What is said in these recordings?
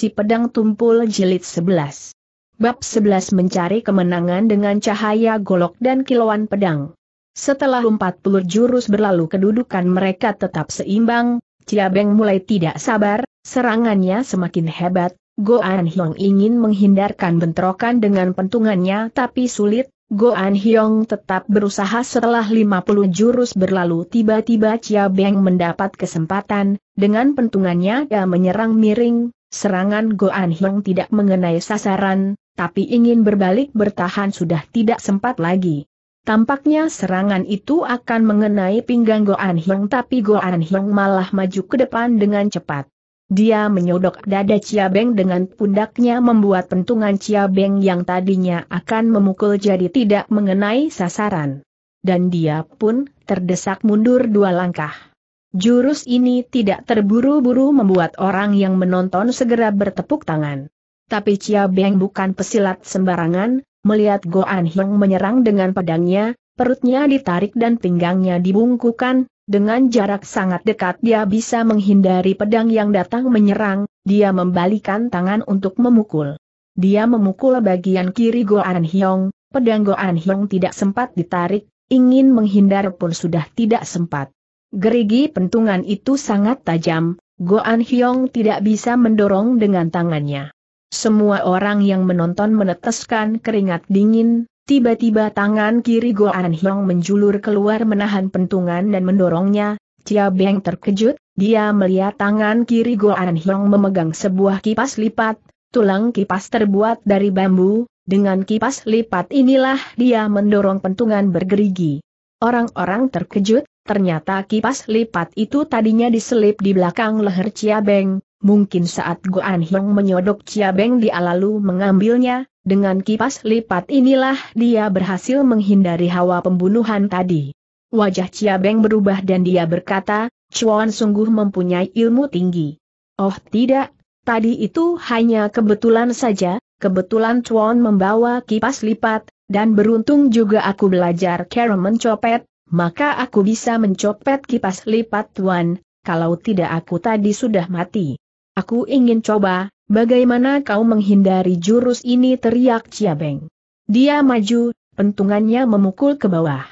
Si Pedang Tumpul Jilid 11 Bab 11 Mencari kemenangan dengan cahaya golok dan kilauan pedang. Setelah 40 jurus berlalu kedudukan mereka tetap seimbang, Beng mulai tidak sabar, serangannya semakin hebat, Goan Hyong ingin menghindarkan bentrokan dengan pentungannya tapi sulit, Goan Hyong tetap berusaha setelah 50 jurus berlalu tiba-tiba Chia Beng mendapat kesempatan, dengan pentungannya ia menyerang miring, serangan Goan Hyong tidak mengenai sasaran, tapi ingin berbalik bertahan sudah tidak sempat lagi. Tampaknya serangan itu akan mengenai pinggang Goan Hyong tapi Goan Hyong malah maju ke depan dengan cepat. Dia menyodok dada Chia Beng dengan pundaknya membuat pentungan Chia Beng yang tadinya akan memukul jadi tidak mengenai sasaran. Dan dia pun terdesak mundur dua langkah. Jurus ini tidak terburu-buru membuat orang yang menonton segera bertepuk tangan. Tapi Chia Beng bukan pesilat sembarangan, melihat Goan Hyong menyerang dengan pedangnya, perutnya ditarik dan pinggangnya dibungkukan, dengan jarak sangat dekat dia bisa menghindari pedang yang datang menyerang, dia membalikan tangan untuk memukul. Dia memukul bagian kiri Goan Hyong, pedang Goan Hyong tidak sempat ditarik, ingin menghindar pun sudah tidak sempat. Gerigi pentungan itu sangat tajam, Goan Hyong tidak bisa mendorong dengan tangannya. Semua orang yang menonton meneteskan keringat dingin, Tiba-tiba tangan kiri Goan Hyong menjulur keluar menahan pentungan dan mendorongnya, Chia Beng terkejut, dia melihat tangan kiri Goan Hyong memegang sebuah kipas lipat, tulang kipas terbuat dari bambu, dengan kipas lipat inilah dia mendorong pentungan bergerigi. Orang-orang terkejut, ternyata kipas lipat itu tadinya diselip di belakang leher Chia Beng, mungkin saat Goan Hyong menyodok Chia Beng dia lalu mengambilnya, dengan kipas lipat inilah dia berhasil menghindari hawa pembunuhan tadi. Wajah Chia Beng berubah dan dia berkata, Chuan sungguh mempunyai ilmu tinggi. Oh tidak, tadi itu hanya kebetulan saja, kebetulan Chuan membawa kipas lipat, dan beruntung juga aku belajar cara mencopet, maka aku bisa mencopet kipas lipat Tuan, kalau tidak aku tadi sudah mati. Aku ingin coba, Bagaimana kau menghindari jurus ini teriak Ciabeng. Dia maju, pentungannya memukul ke bawah.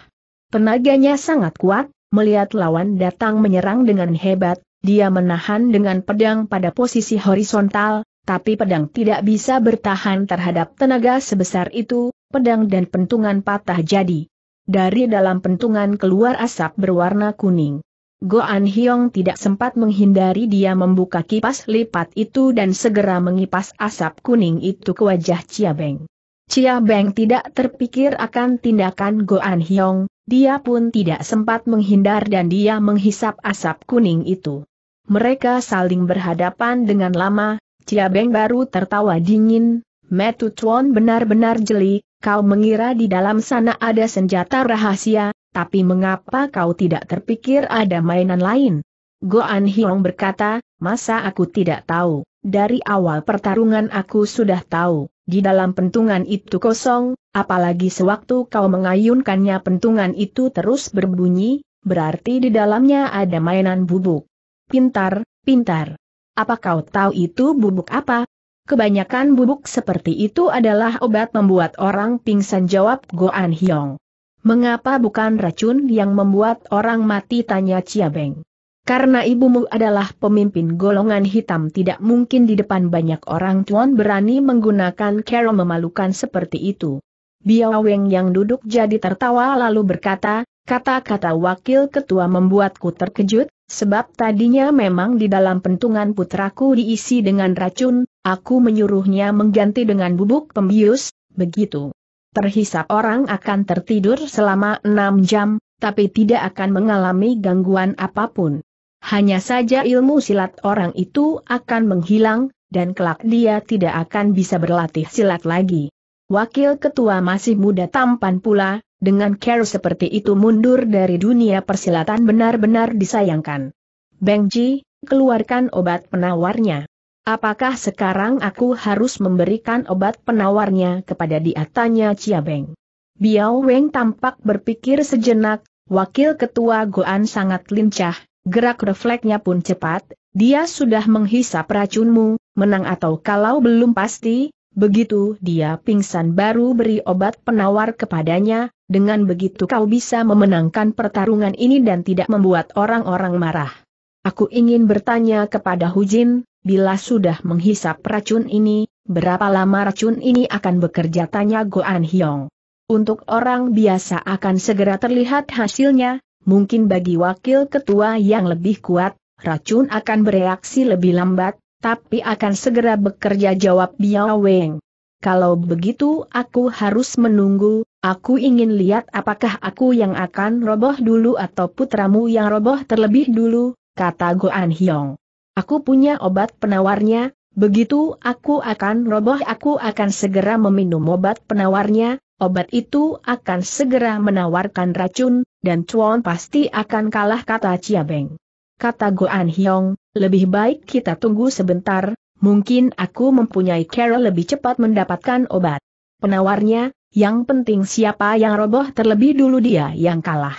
Tenaganya sangat kuat, melihat lawan datang menyerang dengan hebat, dia menahan dengan pedang pada posisi horizontal, tapi pedang tidak bisa bertahan terhadap tenaga sebesar itu, pedang dan pentungan patah jadi. Dari dalam pentungan keluar asap berwarna kuning. Goan Hyong tidak sempat menghindari dia membuka kipas lipat itu dan segera mengipas asap kuning itu ke wajah Chia Beng. Chia Beng tidak terpikir akan tindakan Goan Hyong, dia pun tidak sempat menghindar dan dia menghisap asap kuning itu. Mereka saling berhadapan dengan lama, Chia Beng baru tertawa dingin, Metu Chuan benar-benar jeli, kau mengira di dalam sana ada senjata rahasia, tapi mengapa kau tidak terpikir ada mainan lain? Goan Hyong berkata, masa aku tidak tahu, dari awal pertarungan aku sudah tahu, di dalam pentungan itu kosong, apalagi sewaktu kau mengayunkannya pentungan itu terus berbunyi, berarti di dalamnya ada mainan bubuk. Pintar, pintar. Apa kau tahu itu bubuk apa? Kebanyakan bubuk seperti itu adalah obat membuat orang pingsan jawab Goan Hyong. Mengapa bukan racun yang membuat orang mati tanya Chia Beng? Karena ibumu adalah pemimpin golongan hitam tidak mungkin di depan banyak orang tuan berani menggunakan cara memalukan seperti itu. Biao Weng yang duduk jadi tertawa lalu berkata, kata-kata wakil ketua membuatku terkejut, sebab tadinya memang di dalam pentungan putraku diisi dengan racun, aku menyuruhnya mengganti dengan bubuk pembius, begitu terhisap orang akan tertidur selama enam jam, tapi tidak akan mengalami gangguan apa pun. Hanya saja ilmu silat orang itu akan menghilang, dan kelak dia tidak akan bisa berlatih silat lagi. Wakil ketua masih muda tampan pula, dengan care seperti itu mundur dari dunia persilatan benar-benar disayangkan. Beng Ji, keluarkan obat penawarnya. Apakah sekarang aku harus memberikan obat penawarnya kepada dia tanya Chia Beng. Biao Weng tampak berpikir sejenak, wakil ketua Goan sangat lincah, gerak refleksnya pun cepat, dia sudah menghisap racunmu, menang atau kalau belum pasti, begitu dia pingsan baru beri obat penawar kepadanya, dengan begitu kau bisa memenangkan pertarungan ini dan tidak membuat orang-orang marah. Aku ingin bertanya kepada Hujin, bila sudah menghisap racun ini, berapa lama racun ini akan bekerja tanya Goan Hyong. Untuk orang biasa akan segera terlihat hasilnya, mungkin bagi wakil ketua yang lebih kuat, racun akan bereaksi lebih lambat, tapi akan segera bekerja jawab Biao Weng. Kalau begitu aku harus menunggu, aku ingin lihat apakah aku yang akan roboh dulu atau putramu yang roboh terlebih dulu, kata Goan Hyong. Aku punya obat penawarnya, begitu aku akan roboh aku akan segera meminum obat penawarnya, obat itu akan segera menawarkan racun, dan Chuan pasti akan kalah kata Beng. Kata Goan Hyong, lebih baik kita tunggu sebentar, mungkin aku mempunyai cara lebih cepat mendapatkan obat. Penawarnya, yang penting siapa yang roboh terlebih dulu dia yang kalah.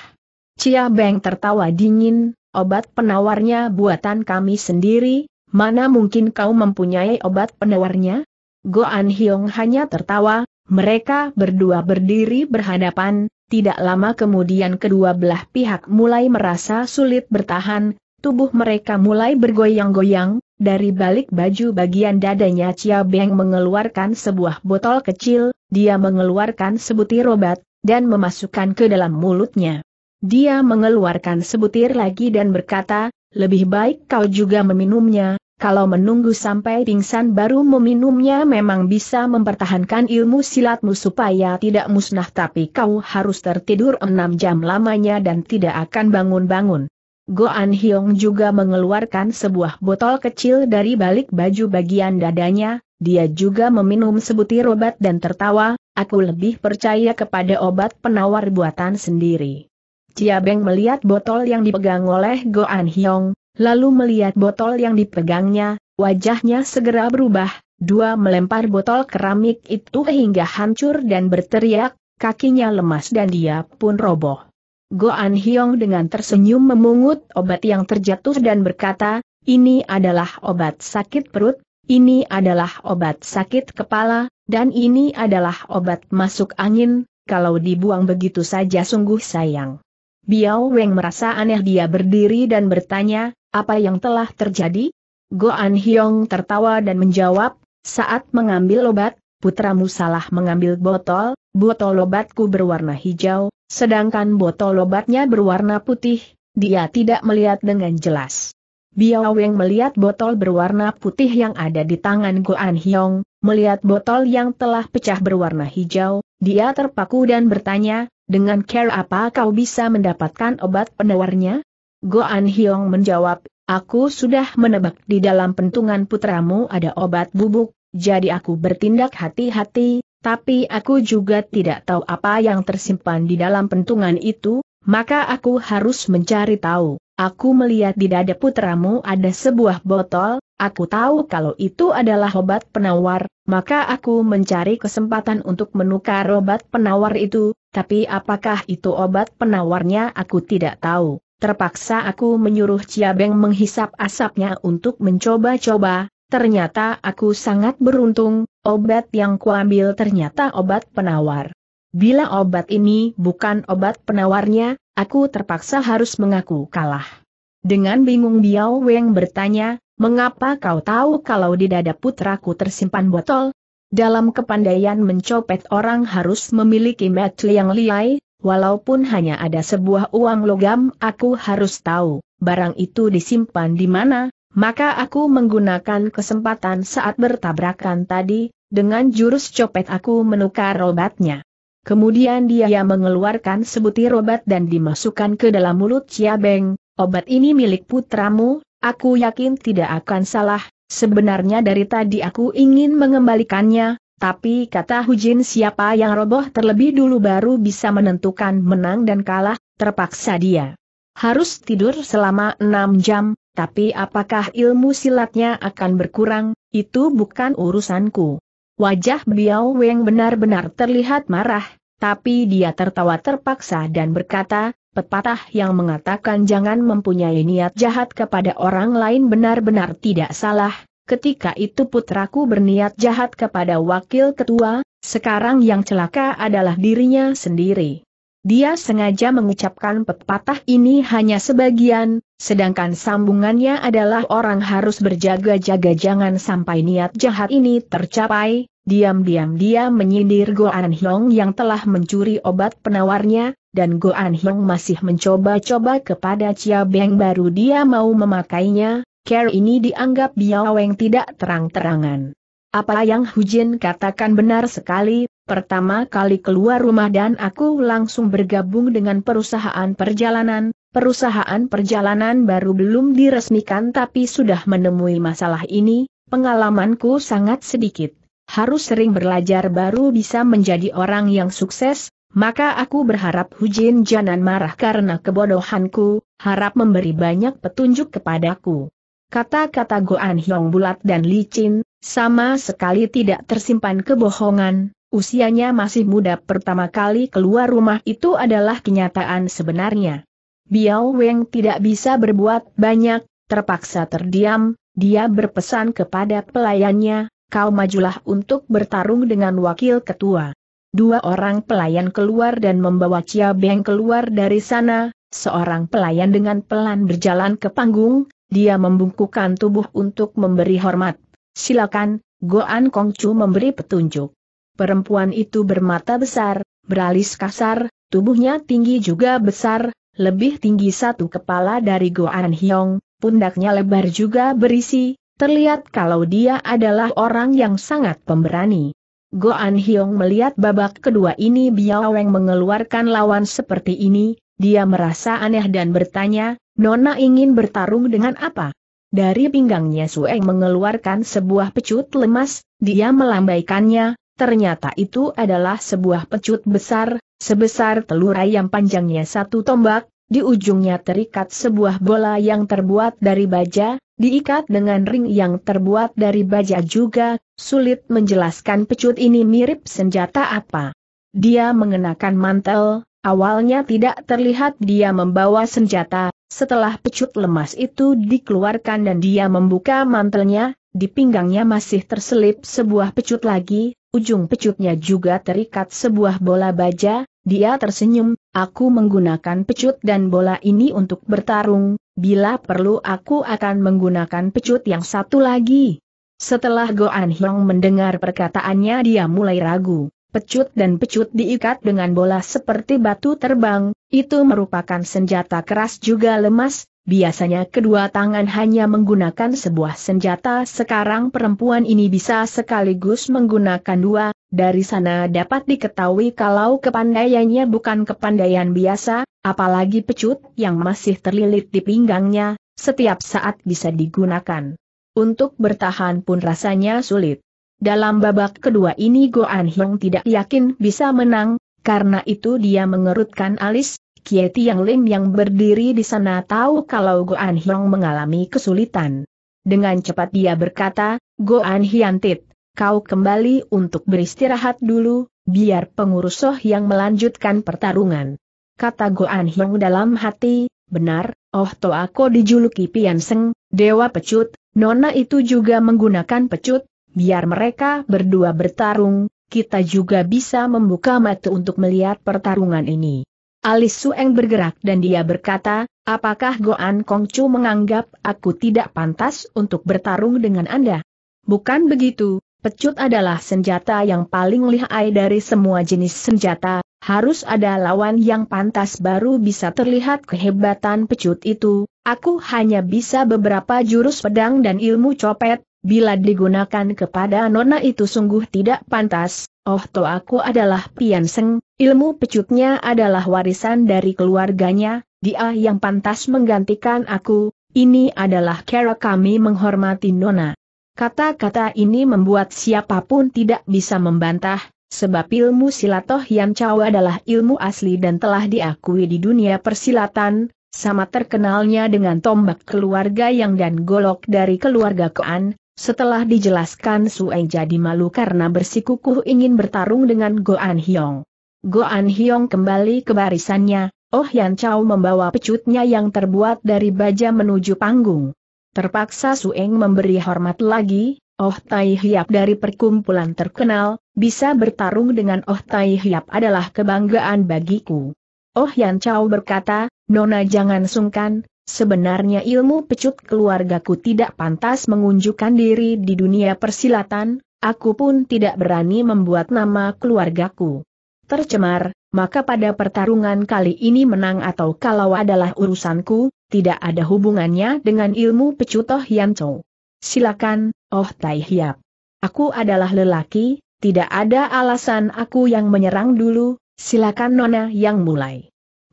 Chia Beng tertawa dingin, obat penawarnya buatan kami sendiri, mana mungkin kau mempunyai obat penawarnya? Goan Hyong hanya tertawa, mereka berdua berdiri berhadapan, tidak lama kemudian kedua belah pihak mulai merasa sulit bertahan, tubuh mereka mulai bergoyang-goyang, dari balik baju bagian dadanya Chia Beng mengeluarkan sebuah botol kecil, dia mengeluarkan sebutir obat, dan memasukkan ke dalam mulutnya. Dia mengeluarkan sebutir lagi dan berkata, lebih baik kau juga meminumnya, kalau menunggu sampai pingsan baru meminumnya memang bisa mempertahankan ilmu silatmu supaya tidak musnah tapi kau harus tertidur enam jam lamanya dan tidak akan bangun-bangun. Goan Hyong juga mengeluarkan sebuah botol kecil dari balik baju bagian dadanya, dia juga meminum sebutir obat dan tertawa, aku lebih percaya kepada obat penawar buatan sendiri. Chia Beng melihat botol yang dipegang oleh Goan Hyong, lalu melihat botol yang dipegangnya, wajahnya segera berubah, dua melempar botol keramik itu hingga hancur dan berteriak, kakinya lemas dan dia pun roboh. Goan Hyong dengan tersenyum memungut obat yang terjatuh dan berkata, ini adalah obat sakit perut, ini adalah obat sakit kepala, dan ini adalah obat masuk angin, kalau dibuang begitu saja sungguh sayang. Biao Weng merasa aneh dia berdiri dan bertanya, apa yang telah terjadi? Goan Hyong tertawa dan menjawab, saat mengambil obat, putramu salah mengambil botol, botol obatku berwarna hijau, sedangkan botol obatnya berwarna putih, dia tidak melihat dengan jelas. Biao Weng melihat botol berwarna putih yang ada di tangan Goan Hyong, melihat botol yang telah pecah berwarna hijau, dia terpaku dan bertanya, dengan care apa kau bisa mendapatkan obat penawarnya? Goan Hyong menjawab, aku sudah menebak di dalam pentungan putramu ada obat bubuk, jadi aku bertindak hati-hati, tapi aku juga tidak tahu apa yang tersimpan di dalam pentungan itu, maka aku harus mencari tahu. Aku melihat di dada putramu ada sebuah botol, aku tahu kalau itu adalah obat penawar, maka aku mencari kesempatan untuk menukar obat penawar itu, tapi apakah itu obat penawarnya aku tidak tahu. Terpaksa aku menyuruh Ciabeng menghisap asapnya untuk mencoba-coba, ternyata aku sangat beruntung, obat yang kuambil ternyata obat penawar. Bila obat ini bukan obat penawarnya, aku terpaksa harus mengaku kalah. Dengan bingung Biao Weng bertanya, Mengapa kau tahu kalau di dada putraku tersimpan botol? Dalam kepandaian mencopet orang harus memiliki mata yang liai, walaupun hanya ada sebuah uang logam aku harus tahu, barang itu disimpan di mana, maka aku menggunakan kesempatan saat bertabrakan tadi, dengan jurus copet aku menukar obatnya. Kemudian dia mengeluarkan sebutir obat dan dimasukkan ke dalam mulut Ciabeng, obat ini milik putramu, Aku yakin tidak akan salah, sebenarnya dari tadi aku ingin mengembalikannya, tapi kata Hujin siapa yang roboh terlebih dulu baru bisa menentukan menang dan kalah, terpaksa dia. Harus tidur selama enam jam, tapi apakah ilmu silatnya akan berkurang, itu bukan urusanku. Wajah Biao Weng benar-benar terlihat marah, tapi dia tertawa terpaksa dan berkata, pepatah yang mengatakan jangan mempunyai niat jahat kepada orang lain benar-benar tidak salah, ketika itu putraku berniat jahat kepada wakil ketua, sekarang yang celaka adalah dirinya sendiri. Dia sengaja mengucapkan pepatah ini hanya sebagian, sedangkan sambungannya adalah orang harus berjaga-jaga jangan sampai niat jahat ini tercapai, diam-diam dia menyindir Goan Hyong yang telah mencuri obat penawarnya, dan Goan Hyong masih mencoba-coba kepada Chia Beng baru dia mau memakainya, care ini dianggap Biaweng tidak terang-terangan. Apa yang Hujin katakan benar sekali, pertama kali keluar rumah dan aku langsung bergabung dengan perusahaan perjalanan, perusahaan perjalanan baru belum diresmikan tapi sudah menemui masalah ini, pengalamanku sangat sedikit. Harus sering belajar baru bisa menjadi orang yang sukses, maka aku berharap Hujin jangan marah karena kebodohanku, harap memberi banyak petunjuk kepadaku. Kata-kata Goan Hyong bulat dan licin, sama sekali tidak tersimpan kebohongan, usianya masih muda pertama kali keluar rumah itu adalah kenyataan sebenarnya. Biao Weng tidak bisa berbuat banyak, terpaksa terdiam, dia berpesan kepada pelayannya, kau majulah untuk bertarung dengan wakil ketua. Dua orang pelayan keluar dan membawa Chia Beng keluar dari sana, seorang pelayan dengan pelan berjalan ke panggung, dia membungkukkan tubuh untuk memberi hormat. Silakan, Goan Kongcu memberi petunjuk. Perempuan itu bermata besar, beralis kasar, tubuhnya tinggi juga besar, lebih tinggi satu kepala dari Goan Hyong, pundaknya lebar juga berisi, terlihat kalau dia adalah orang yang sangat pemberani. Goan Hyong melihat babak kedua ini Biaweng mengeluarkan lawan seperti ini, dia merasa aneh dan bertanya, Nona ingin bertarung dengan apa? Dari pinggangnya Sueng mengeluarkan sebuah pecut lemas, dia melambaikannya, ternyata itu adalah sebuah pecut besar, sebesar telur ayam panjangnya satu tombak, di ujungnya terikat sebuah bola yang terbuat dari baja, diikat dengan ring yang terbuat dari baja juga, sulit menjelaskan pecut ini mirip senjata apa. Dia mengenakan mantel, awalnya tidak terlihat dia membawa senjata, setelah pecut lemas itu dikeluarkan dan dia membuka mantelnya, di pinggangnya masih terselip sebuah pecut lagi, ujung pecutnya juga terikat sebuah bola baja, dia tersenyum, aku menggunakan pecut dan bola ini untuk bertarung, bila perlu aku akan menggunakan pecut yang satu lagi. Setelah Goan Hyong mendengar perkataannya dia mulai ragu pecut dan pecut diikat dengan bola seperti batu terbang, itu merupakan senjata keras juga lemas, biasanya kedua tangan hanya menggunakan sebuah senjata sekarang perempuan ini bisa sekaligus menggunakan dua, dari sana dapat diketahui kalau kepandaiannya bukan kepandaian biasa, apalagi pecut yang masih terlilit di pinggangnya, setiap saat bisa digunakan. Untuk bertahan pun rasanya sulit. Dalam babak kedua ini Goan Hyong tidak yakin bisa menang, karena itu dia mengerutkan alis, Kie Tiang Lim yang berdiri di sana tahu kalau Goan Hyong mengalami kesulitan. Dengan cepat dia berkata, Goan Hyantit, kau kembali untuk beristirahat dulu, biar pengurus Soh yang melanjutkan pertarungan. Kata Goan Hyong dalam hati, benar, oh to aku dijuluki Pian Seng, Dewa Pecut, Nona itu juga menggunakan pecut, biar mereka berdua bertarung, kita juga bisa membuka mata untuk melihat pertarungan ini. Alis Sueng bergerak dan dia berkata, apakah Goan Kongcu menganggap aku tidak pantas untuk bertarung dengan Anda? Bukan begitu, pecut adalah senjata yang paling lihai dari semua jenis senjata, harus ada lawan yang pantas baru bisa terlihat kehebatan pecut itu, aku hanya bisa beberapa jurus pedang dan ilmu copet, Bila digunakan kepada nona itu sungguh tidak pantas, oh to aku adalah Pian Seng, ilmu pecutnya adalah warisan dari keluarganya, dia yang pantas menggantikan aku, ini adalah cara kami menghormati nona. Kata-kata ini membuat siapa pun tidak bisa membantah, sebab ilmu silatoh yang cawa adalah ilmu asli dan telah diakui di dunia persilatan, sama terkenalnya dengan tombak keluarga yang dan golok dari keluarga Koan, setelah dijelaskan Sueng jadi malu karena bersikukuh ingin bertarung dengan Goan Hyong. Goan Hyong kembali ke barisannya, Oh Yan Chow membawa pecutnya yang terbuat dari baja menuju panggung. Terpaksa Sueng memberi hormat lagi, Oh Tai Hiap dari perkumpulan terkenal, bisa bertarung dengan Oh Tai Hiap adalah kebanggaan bagiku. Oh Yan Chow berkata, Nona jangan sungkan, sebenarnya ilmu pecut keluargaku tidak pantas mengunjukkan diri di dunia persilatan, aku pun tidak berani membuat nama keluargaku tercemar, maka pada pertarungan kali ini menang atau kalau adalah urusanku, tidak ada hubungannya dengan ilmu pecutoh Yan Chow. Silakan, Oh Tai Hiap. Aku adalah lelaki, tidak ada alasan aku yang menyerang dulu, silakan Nona yang mulai.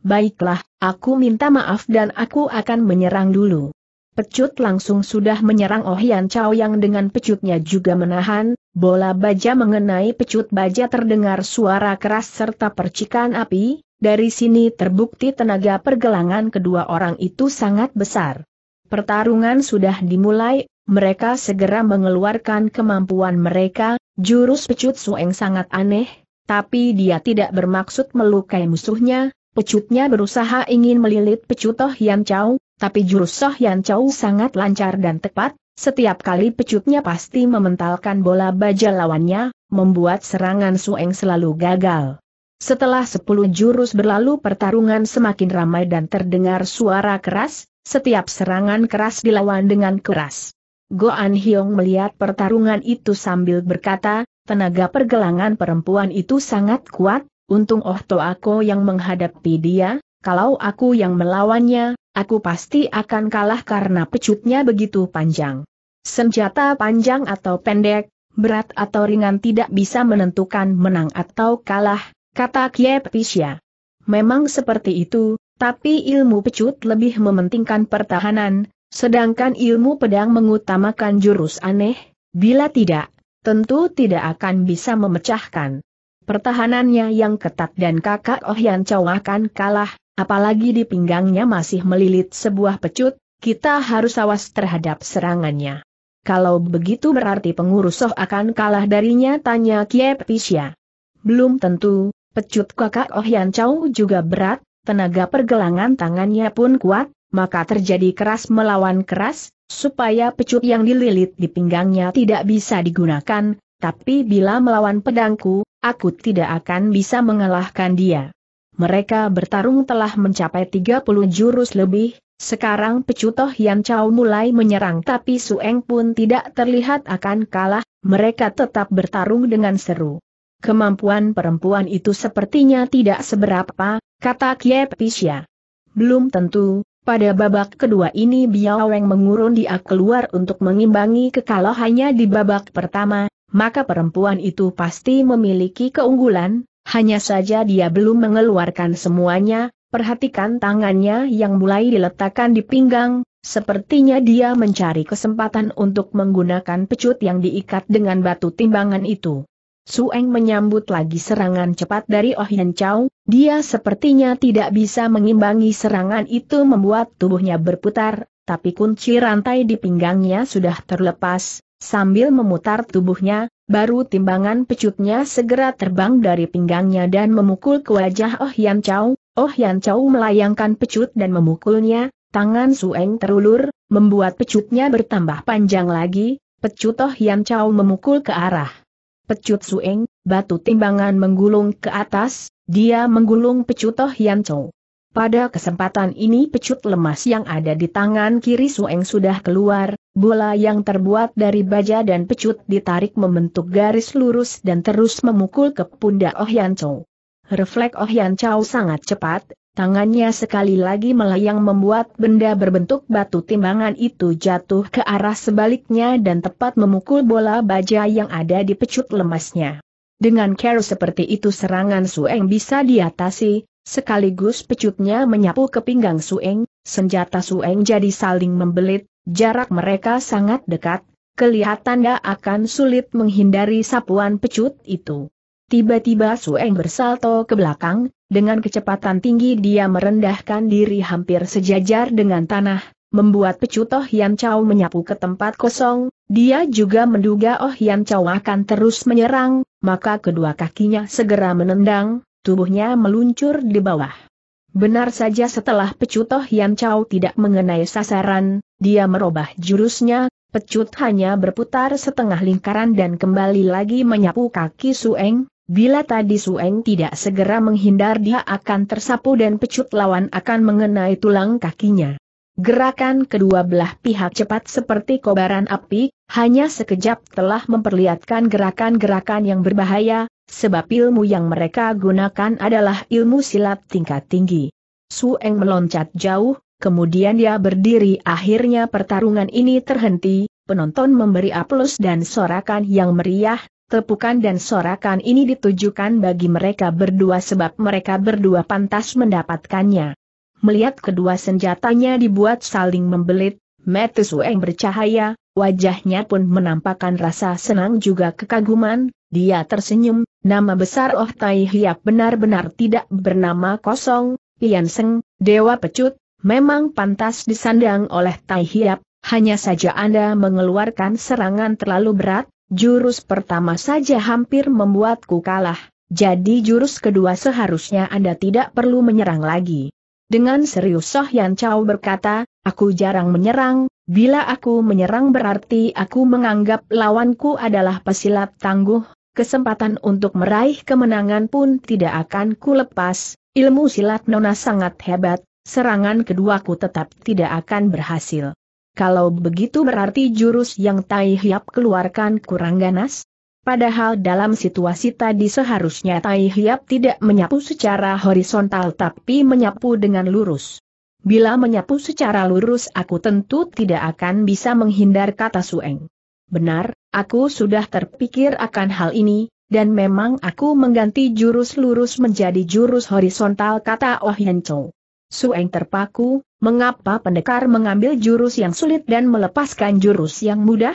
Baiklah, aku minta maaf dan aku akan menyerang dulu. Pecut langsung sudah menyerang Oh Yan Chow yang dengan pecutnya juga menahan, bola baja mengenai pecut baja terdengar suara keras serta percikan api, dari sini terbukti tenaga pergelangan kedua orang itu sangat besar. Pertarungan sudah dimulai, mereka segera mengeluarkan kemampuan mereka, jurus pecut Sueng sangat aneh, tapi dia tidak bermaksud melukai musuhnya, pecutnya berusaha ingin melilit pecut Oh Yan Chow, tapi jurus Soh Yan Chow sangat lancar dan tepat, setiap kali pecutnya pasti mementalkan bola baja lawannya, membuat serangan Sueng selalu gagal. Setelah sepuluh jurus berlalu pertarungan semakin ramai dan terdengar suara keras, setiap serangan keras dilawan dengan keras. Goan Hyong melihat pertarungan itu sambil berkata, tenaga pergelangan perempuan itu sangat kuat, untung Oh Toako yang menghadapi dia, kalau aku yang melawannya, aku pasti akan kalah karena pecutnya begitu panjang. Senjata panjang atau pendek, berat atau ringan tidak bisa menentukan menang atau kalah, kata Kiep Pisya. Memang seperti itu, tapi ilmu pecut lebih mementingkan pertahanan, sedangkan ilmu pedang mengutamakan jurus aneh, bila tidak, tentu tidak akan bisa memecahkan. Pertahanannya yang ketat dan kakak Oh Yan Chow akan kalah, apalagi di pinggangnya masih melilit sebuah pecut, kita harus awas terhadap serangannya. Kalau begitu berarti pengurus Soh akan kalah darinya tanya Kiep Pisya. Belum tentu, pecut kakak Oh Yan Chow juga berat, tenaga pergelangan tangannya pun kuat, maka terjadi keras melawan keras, supaya pecut yang dililit di pinggangnya tidak bisa digunakan, tapi bila melawan pedangku, aku tidak akan bisa mengalahkan dia. Mereka bertarung telah mencapai 30 jurus lebih, sekarang pecutoh Yan Chow mulai menyerang tapi Sueng pun tidak terlihat akan kalah, mereka tetap bertarung dengan seru. Kemampuan perempuan itu sepertinya tidak seberapa, kata Kiep Pisya. Belum tentu, pada babak kedua ini Biao Weng mengurun dia keluar untuk mengimbangi kekalahannya di babak pertama, maka perempuan itu pasti memiliki keunggulan, hanya saja dia belum mengeluarkan semuanya, perhatikan tangannya yang mulai diletakkan di pinggang, sepertinya dia mencari kesempatan untuk menggunakan pecut yang diikat dengan batu timbangan itu. Sueng menyambut lagi serangan cepat dari Oh Yan Chow, dia sepertinya tidak bisa mengimbangi serangan itu membuat tubuhnya berputar, tapi kunci rantai di pinggangnya sudah terlepas, sambil memutar tubuhnya, baru timbangan pecutnya segera terbang dari pinggangnya dan memukul ke wajah Oh Yan Chow. Oh Yan Chow melayangkan pecut dan memukulnya, tangan Sueng terulur, membuat pecutnya bertambah panjang lagi, pecut Oh Yan Chow memukul ke arah pecut Sueng, batu timbangan menggulung ke atas, dia menggulung pecut Oh Yan Chow. Pada kesempatan ini pecut lemas yang ada di tangan kiri Sueng sudah keluar, bola yang terbuat dari baja dan pecut ditarik membentuk garis lurus dan terus memukul ke pundak Oh Yan Chow. Refleks Oh Yan Chow sangat cepat, tangannya sekali lagi melayang membuat benda berbentuk batu timbangan itu jatuh ke arah sebaliknya dan tepat memukul bola baja yang ada di pecut lemasnya. Dengan cara seperti itu serangan Sueng bisa diatasi, Sekaligus pecutnya menyapu ke pinggang Sueng, senjata Sueng jadi saling membelit, jarak mereka sangat dekat, kelihatan tidak akan sulit menghindari sapuan pecut itu. Tiba-tiba Sueng bersalto ke belakang, dengan kecepatan tinggi dia merendahkan diri hampir sejajar dengan tanah, membuat pecut Oh Yan Chow menyapu ke tempat kosong, dia juga menduga Oh Yan Chow akan terus menyerang, maka kedua kakinya segera menendang, tubuhnya meluncur di bawah. Benar saja setelah pecutoh Yan Chow tidak mengenai sasaran, dia merubah jurusnya, pecut hanya berputar setengah lingkaran dan kembali lagi menyapu kaki Sueng, bila tadi Sueng tidak segera menghindar dia akan tersapu dan pecut lawan akan mengenai tulang kakinya. Gerakan kedua belah pihak cepat seperti kobaran api, hanya sekejap telah memperlihatkan gerakan-gerakan yang berbahaya, sebab ilmu yang mereka gunakan adalah ilmu silat tingkat tinggi. Su Eng meloncat jauh, kemudian dia berdiri akhirnya pertarungan ini terhenti, penonton memberi aplaus dan sorakan yang meriah, tepukan dan sorakan ini ditujukan bagi mereka berdua sebab mereka berdua pantas mendapatkannya. Melihat kedua senjatanya dibuat saling membelit, mata Sueng bercahaya, wajahnya pun menampakkan rasa senang juga kekaguman, dia tersenyum, nama besar Oh Tai Hiap benar-benar tidak bernama kosong, Pian Seng, Dewa Pecut, memang pantas disandang oleh Tai Hiap, hanya saja Anda mengeluarkan serangan terlalu berat, jurus pertama saja hampir membuatku kalah, jadi jurus kedua seharusnya Anda tidak perlu menyerang lagi. Dengan serius Soh Yan Chao berkata, aku jarang menyerang, bila aku menyerang berarti aku menganggap lawanku adalah pesilat tangguh, kesempatan untuk meraih kemenangan pun tidak akan kulepas, ilmu silat Nona sangat hebat, serangan keduaku tetap tidak akan berhasil. Kalau begitu berarti jurus yang Tai Hiap keluarkan kurang ganas? Padahal dalam situasi tadi seharusnya Tai Hiap tidak menyapu secara horizontal tapi menyapu dengan lurus. Bila menyapu secara lurus aku tentu tidak akan bisa menghindar kata Sueng. Benar, aku sudah terpikir akan hal ini, dan memang aku mengganti jurus lurus menjadi jurus horizontal kata Oh Yan Chou. Sueng terpaku, mengapa pendekar mengambil jurus yang sulit dan melepaskan jurus yang mudah?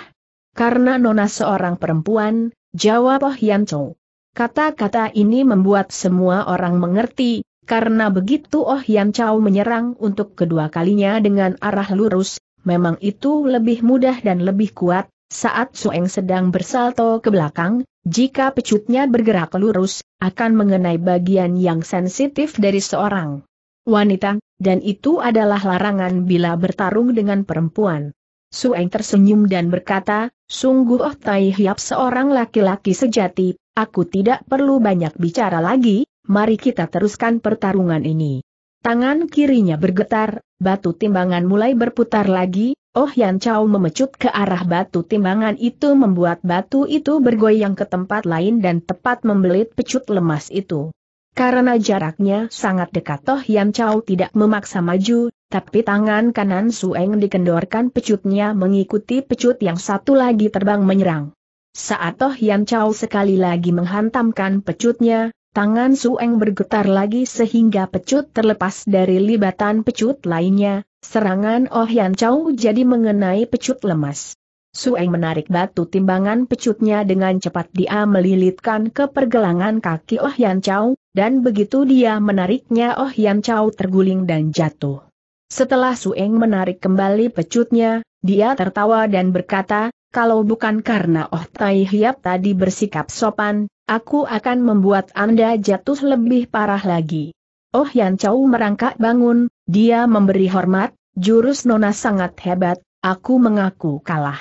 Karena Nona seorang perempuan, Jawab Oh Yan Chou. Kata-kata ini membuat semua orang mengerti, karena begitu Oh Yan Chou menyerang untuk kedua kalinya dengan arah lurus, memang itu lebih mudah dan lebih kuat, saat Sueng sedang bersalto ke belakang, jika pecutnya bergerak lurus, akan mengenai bagian yang sensitif dari seorang wanita, dan itu adalah larangan bila bertarung dengan perempuan. Sueng tersenyum dan berkata, sungguh Oh Tai Hiap seorang laki-laki sejati, aku tidak perlu banyak bicara lagi, mari kita teruskan pertarungan ini. Tangan kirinya bergetar, batu timbangan mulai berputar lagi, Oh Yan Chow memecut ke arah batu timbangan itu membuat batu itu bergoyang ke tempat lain dan tepat membelit pecut lemas itu. Karena jaraknya sangat dekat Toh Yan Chow tidak memaksa maju, tapi tangan kanan Sueng dikendorkan pecutnya mengikuti pecut yang satu lagi terbang menyerang. Saat Toh Yan Chow sekali lagi menghantamkan pecutnya, tangan Sueng bergetar lagi sehingga pecut terlepas dari libatan pecut lainnya, serangan Oh Yan Chow jadi mengenai pecut lemas. Sueng menarik batu timbangan pecutnya dengan cepat dia melilitkan ke pergelangan kaki Oh Yan Chow, dan begitu dia menariknya Oh Yan Chow terguling dan jatuh. Setelah Sueng menarik kembali pecutnya, dia tertawa dan berkata, kalau bukan karena Oh Tai Hiap tadi bersikap sopan, aku akan membuat Anda jatuh lebih parah lagi. Oh Yan Chow merangkak bangun, dia memberi hormat, jurus Nona sangat hebat, aku mengaku kalah.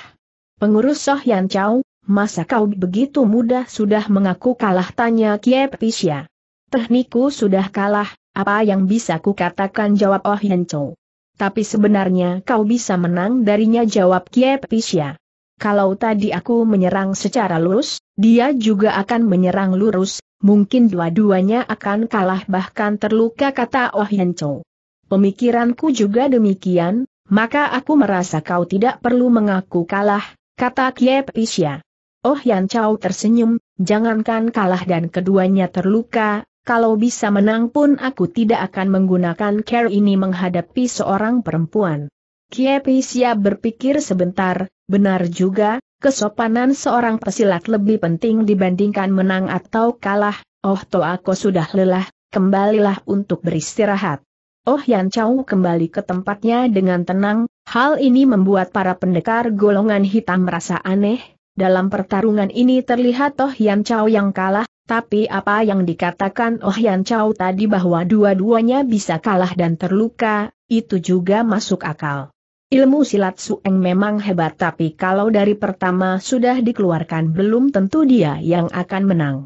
Pengurus Soh Yan Chow, masa kau begitu mudah sudah mengaku kalah tanya Kiep Pisya. Tekniku sudah kalah, apa yang bisa kukatakan jawab Oh Yan Chow. Tapi sebenarnya kau bisa menang darinya jawab Kiep Pisya. Kalau tadi aku menyerang secara lurus, dia juga akan menyerang lurus, mungkin dua-duanya akan kalah bahkan terluka kata Oh Yan Chow. Pemikiranku juga demikian, maka aku merasa kau tidak perlu mengaku kalah, kata Kiep Pisya. Oh Yan Chow tersenyum, jangankan kalah dan keduanya terluka, kalau bisa menang pun aku tidak akan menggunakan care ini menghadapi seorang perempuan. Kiep Pisya berpikir sebentar, benar juga, kesopanan seorang pesilat lebih penting dibandingkan menang atau kalah, oh toh aku sudah lelah, kembalilah untuk beristirahat. Oh Yan Chow kembali ke tempatnya dengan tenang, hal ini membuat para pendekar golongan hitam merasa aneh, dalam pertarungan ini terlihat Oh Yan Chow yang kalah, tapi apa yang dikatakan Oh Yan Chow tadi bahwa dua-duanya bisa kalah dan terluka, itu juga masuk akal. Ilmu silat Sueng memang hebat tapi kalau dari pertama sudah dikeluarkan belum tentu dia yang akan menang.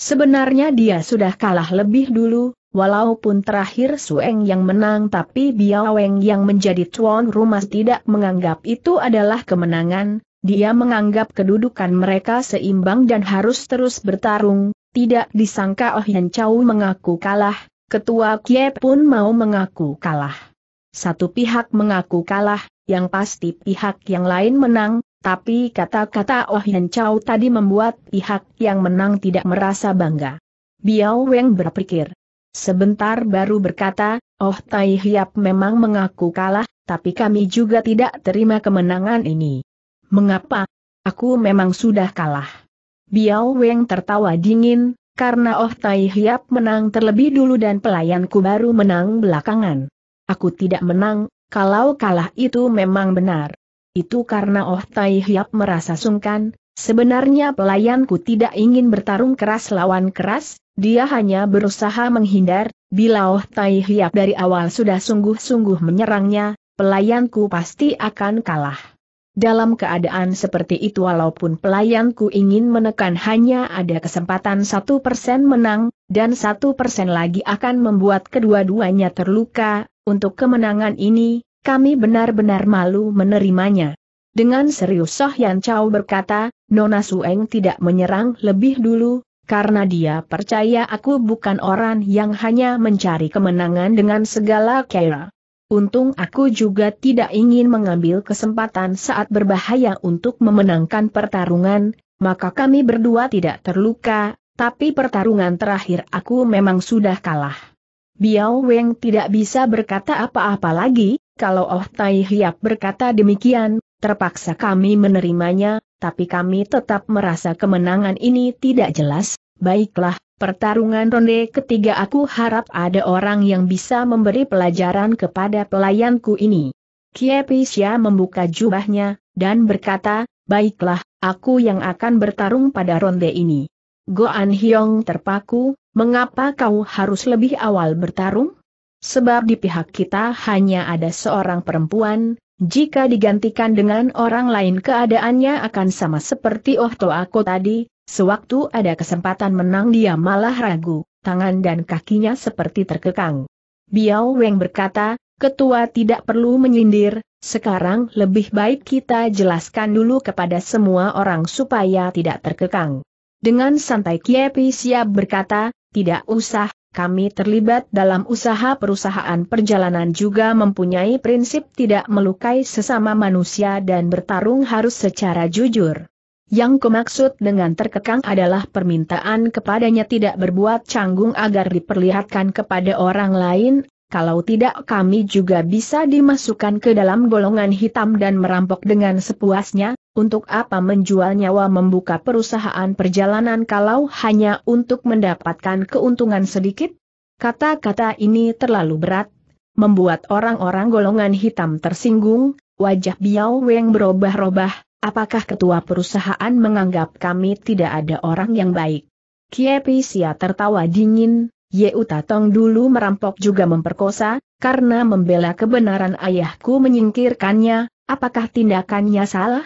Sebenarnya dia sudah kalah lebih dulu, walaupun terakhir Sueng yang menang tapi Biaweng yang menjadi tuan rumah tidak menganggap itu adalah kemenangan, dia menganggap kedudukan mereka seimbang dan harus terus bertarung, tidak disangka Oh Yan Chow mengaku kalah, ketua Kie pun mau mengaku kalah. Satu pihak mengaku kalah, yang pasti pihak yang lain menang, tapi kata-kata Oh Yan Chow tadi membuat pihak yang menang tidak merasa bangga. Biao Weng berpikir. Sebentar baru berkata, Oh Tai Hiap memang mengaku kalah, tapi kami juga tidak terima kemenangan ini. Mengapa? Aku memang sudah kalah. Biao Weng tertawa dingin, karena Oh Tai Hiap menang terlebih dulu dan pelayanku baru menang belakangan. Aku tidak menang, kalau kalah itu memang benar. Itu karena Oh Tai Hiap merasa sungkan, sebenarnya pelayanku tidak ingin bertarung keras lawan keras, dia hanya berusaha menghindar, bila Oh Tai Hiap dari awal sudah sungguh-sungguh menyerangnya, pelayanku pasti akan kalah. Dalam keadaan seperti itu walaupun pelayanku ingin menekan hanya ada kesempatan satu persen menang, dan satu persen lagi akan membuat kedua-duanya terluka, untuk kemenangan ini, kami benar-benar malu menerimanya. Dengan serius Soh Yan Chow berkata, Nona Sueng tidak menyerang lebih dulu, karena dia percaya aku bukan orang yang hanya mencari kemenangan dengan segala cara. Untung aku juga tidak ingin mengambil kesempatan saat berbahaya untuk memenangkan pertarungan, maka kami berdua tidak terluka, tapi pertarungan terakhir aku memang sudah kalah. Biao Weng tidak bisa berkata apa-apa lagi, kalau Oh Tai Hiap berkata demikian, terpaksa kami menerimanya, tapi kami tetap merasa kemenangan ini tidak jelas, baiklah, Pertarungan ronde ketiga aku harap ada orang yang bisa memberi pelajaran kepada pelayanku ini. Kiepisya membuka jubahnya, dan berkata, baiklah, aku yang akan bertarung pada ronde ini. Goan Hyong terpaku, mengapa kau harus lebih awal bertarung? Sebab di pihak kita hanya ada seorang perempuan, jika digantikan dengan orang lain keadaannya akan sama seperti Oh aku tadi, Sewaktu ada kesempatan menang dia malah ragu, tangan dan kakinya seperti terkekang. Biao Weng berkata, ketua tidak perlu menyindir, sekarang lebih baik kita jelaskan dulu kepada semua orang supaya tidak terkekang. Dengan santai Kiepi siap berkata, tidak usah, kami terlibat dalam usaha perusahaan perjalanan juga mempunyai prinsip tidak melukai sesama manusia dan bertarung harus secara jujur. Yang kumaksud dengan terkekang adalah permintaan kepadanya tidak berbuat canggung agar diperlihatkan kepada orang lain, kalau tidak kami juga bisa dimasukkan ke dalam golongan hitam dan merampok dengan sepuasnya, untuk apa menjual nyawa membuka perusahaan perjalanan kalau hanya untuk mendapatkan keuntungan sedikit? Kata-kata ini terlalu berat, membuat orang-orang golongan hitam tersinggung, wajah Biao Weng berubah-ubah, apakah ketua perusahaan menganggap kami tidak ada orang yang baik? Kiepi Sia tertawa dingin, Ye Utatong dulu merampok juga memperkosa, karena membela kebenaran ayahku menyingkirkannya, apakah tindakannya salah?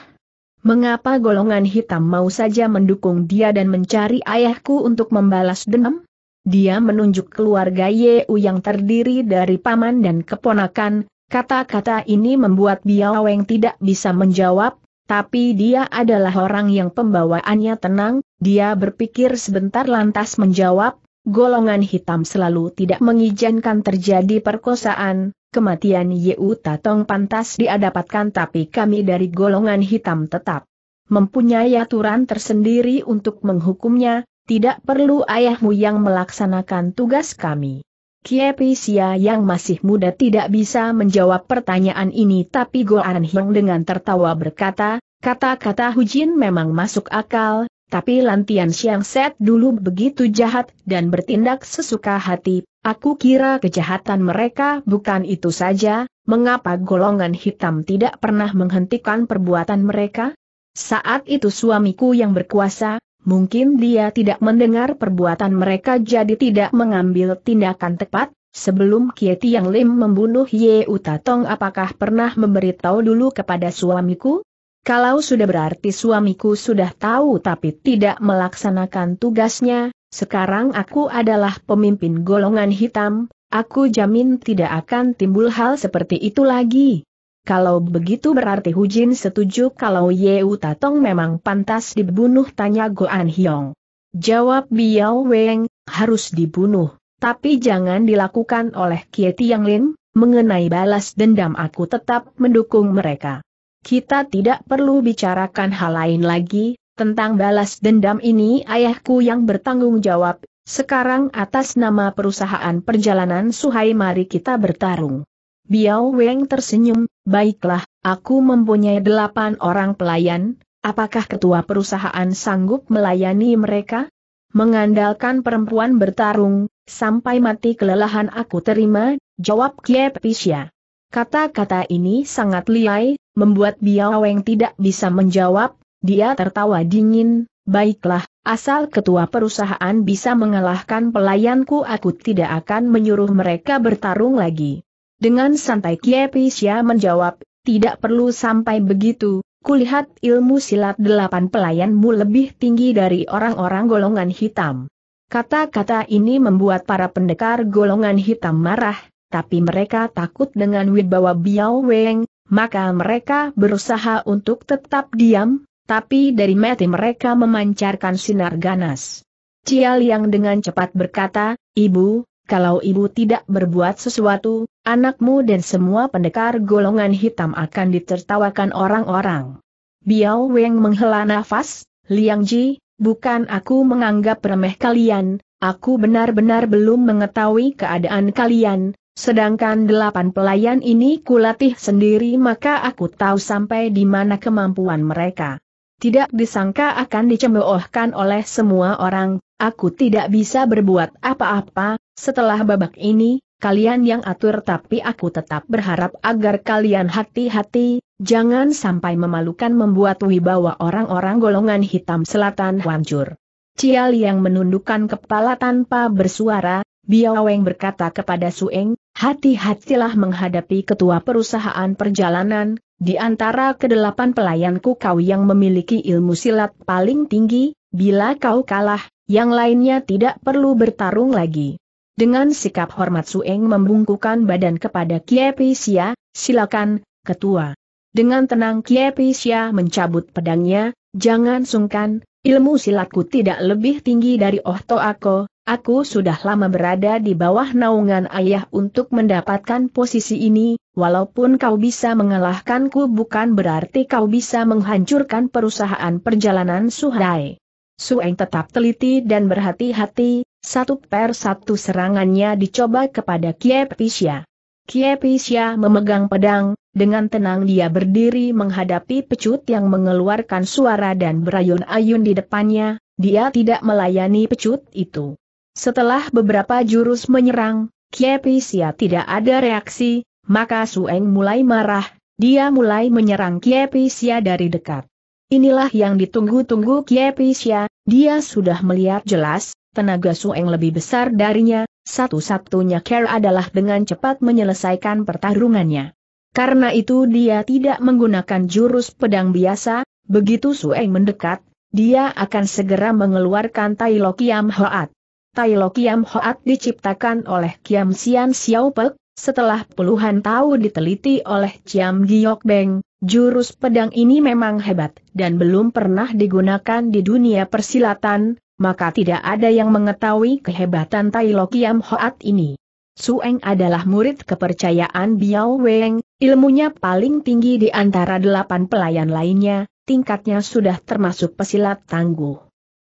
Mengapa golongan hitam mau saja mendukung dia dan mencari ayahku untuk membalas dendam? Dia menunjuk keluarga Yeu yang terdiri dari paman dan keponakan, kata-kata ini membuat Biaweng tidak bisa menjawab, tapi dia adalah orang yang pembawaannya tenang, dia berpikir sebentar lantas menjawab, golongan hitam selalu tidak mengizinkan terjadi perkosaan, kematian Yu Tatong pantas diadapatkan tapi kami dari golongan hitam tetap mempunyai aturan tersendiri untuk menghukumnya, tidak perlu ayahmu yang melaksanakan tugas kami. Kiepisia yang masih muda tidak bisa menjawab pertanyaan ini tapi Goan Hyong dengan tertawa berkata, kata-kata Hujin memang masuk akal, tapi Lantian Siang Set dulu begitu jahat dan bertindak sesuka hati, aku kira kejahatan mereka bukan itu saja, mengapa golongan hitam tidak pernah menghentikan perbuatan mereka? Saat itu suamiku yang berkuasa, mungkin dia tidak mendengar perbuatan mereka jadi tidak mengambil tindakan tepat, sebelum Kie Tiang Lim membunuh Ye Utatong apakah pernah memberitahu dulu kepada suamiku? Kalau sudah berarti suamiku sudah tahu tapi tidak melaksanakan tugasnya, sekarang aku adalah pemimpin golongan hitam, aku jamin tidak akan timbul hal seperti itu lagi. Kalau begitu berarti Hujin setuju kalau Ye Utatong memang pantas dibunuh tanya Goan Hyong. Jawab Biao Weng, harus dibunuh. Tapi jangan dilakukan oleh Kie Tiang Lin, mengenai balas dendam aku tetap mendukung mereka. Kita tidak perlu bicarakan hal lain lagi, tentang balas dendam ini ayahku yang bertanggung jawab, sekarang atas nama perusahaan perjalanan Suhai mari kita bertarung. Biao Weng tersenyum, baiklah, aku mempunyai delapan orang pelayan, apakah ketua perusahaan sanggup melayani mereka? Mengandalkan perempuan bertarung, sampai mati kelelahan aku terima, jawab Kie Pisya. Kata-kata ini sangat liai, membuat Biaweng tidak bisa menjawab, dia tertawa dingin, baiklah, asal ketua perusahaan bisa mengalahkan pelayanku aku tidak akan menyuruh mereka bertarung lagi. Dengan santai Kie Pisya menjawab, tidak perlu sampai begitu, Kulihat ilmu silat delapan pelayanmu lebih tinggi dari orang-orang golongan hitam. Kata-kata ini membuat para pendekar golongan hitam marah, tapi mereka takut dengan wibawa Biao Weng, maka mereka berusaha untuk tetap diam, tapi dari mati mereka memancarkan sinar ganas. Cia Liang dengan cepat berkata, Ibu, kalau ibu tidak berbuat sesuatu, anakmu dan semua pendekar golongan hitam akan ditertawakan orang-orang. Biao Weng menghela nafas, Liang Ji, bukan aku menganggap remeh kalian, aku benar-benar belum mengetahui keadaan kalian, sedangkan delapan pelayan ini kulatih sendiri maka aku tahu sampai di mana kemampuan mereka. Tidak disangka akan dicemoohkan oleh semua orang, aku tidak bisa berbuat apa-apa, setelah babak ini, kalian yang atur tapi aku tetap berharap agar kalian hati-hati, jangan sampai memalukan membuat wibawa orang-orang golongan hitam selatan hancur. Cial yang menundukkan kepala tanpa bersuara, Biaweng berkata kepada Sueng, hati-hatilah menghadapi ketua perusahaan perjalanan, di antara kedelapan pelayanku kau yang memiliki ilmu silat paling tinggi, bila kau kalah, yang lainnya tidak perlu bertarung lagi. Dengan sikap hormat Sueng membungkukan badan kepada Kiepi Sia, silakan, ketua. Dengan tenang Kiepi Sia mencabut pedangnya, jangan sungkan, ilmu silatku tidak lebih tinggi dari Ohto Ako, aku sudah lama berada di bawah naungan ayah untuk mendapatkan posisi ini, walaupun kau bisa mengalahkanku bukan berarti kau bisa menghancurkan perusahaan perjalanan Suhai. Sueng tetap teliti dan berhati-hati, satu per satu serangannya dicoba kepada Kiepisya. Kiepisya memegang pedang, dengan tenang dia berdiri menghadapi pecut yang mengeluarkan suara dan berayun-ayun di depannya, dia tidak melayani pecut itu. Setelah beberapa jurus menyerang, Kiepisya tidak ada reaksi, maka Sueng mulai marah, dia mulai menyerang Kiepisya dari dekat. Inilah yang ditunggu-tunggu Kiepisya, dia sudah melihat jelas, tenaga Sueng lebih besar darinya, satu-satunya care adalah dengan cepat menyelesaikan pertarungannya. Karena itu dia tidak menggunakan jurus pedang biasa, begitu Sueng mendekat, dia akan segera mengeluarkan Tai Lo Kiam Hoat. Tai Lo Kiam Hoat diciptakan oleh Kiam Sian Xiao Pek, setelah puluhan tahun diteliti oleh Chiam Giok Beng, jurus pedang ini memang hebat, dan belum pernah digunakan di dunia persilatan, maka tidak ada yang mengetahui kehebatan Tai Lo Kiam Hoat ini. Sueng adalah murid kepercayaan Biao Weng, ilmunya paling tinggi di antara delapan pelayan lainnya, tingkatnya sudah termasuk pesilat tangguh.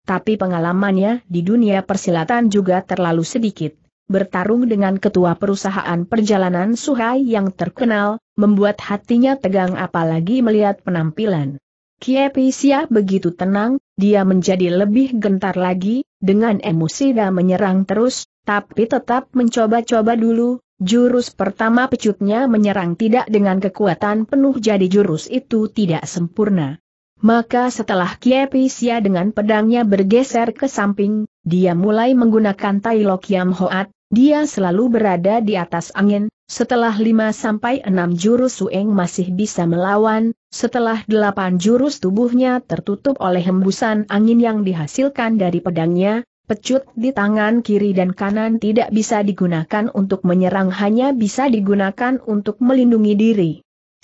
Tapi pengalamannya di dunia persilatan juga terlalu sedikit bertarung dengan ketua perusahaan perjalanan Suhai yang terkenal, membuat hatinya tegang apalagi melihat penampilan. Kiepisia begitu tenang, dia menjadi lebih gentar lagi, dengan emosi dan menyerang terus, tapi tetap mencoba-coba dulu, jurus pertama pecutnya menyerang tidak dengan kekuatan penuh jadi jurus itu tidak sempurna. Maka setelah Kiepisia dengan pedangnya bergeser ke samping, dia mulai menggunakan Tai Lo Kiam Hoat, Dia selalu berada di atas angin, setelah 5 sampai 6 jurus Sueng masih bisa melawan, setelah 8 jurus tubuhnya tertutup oleh hembusan angin yang dihasilkan dari pedangnya, pecut di tangan kiri dan kanan tidak bisa digunakan untuk menyerang hanya bisa digunakan untuk melindungi diri.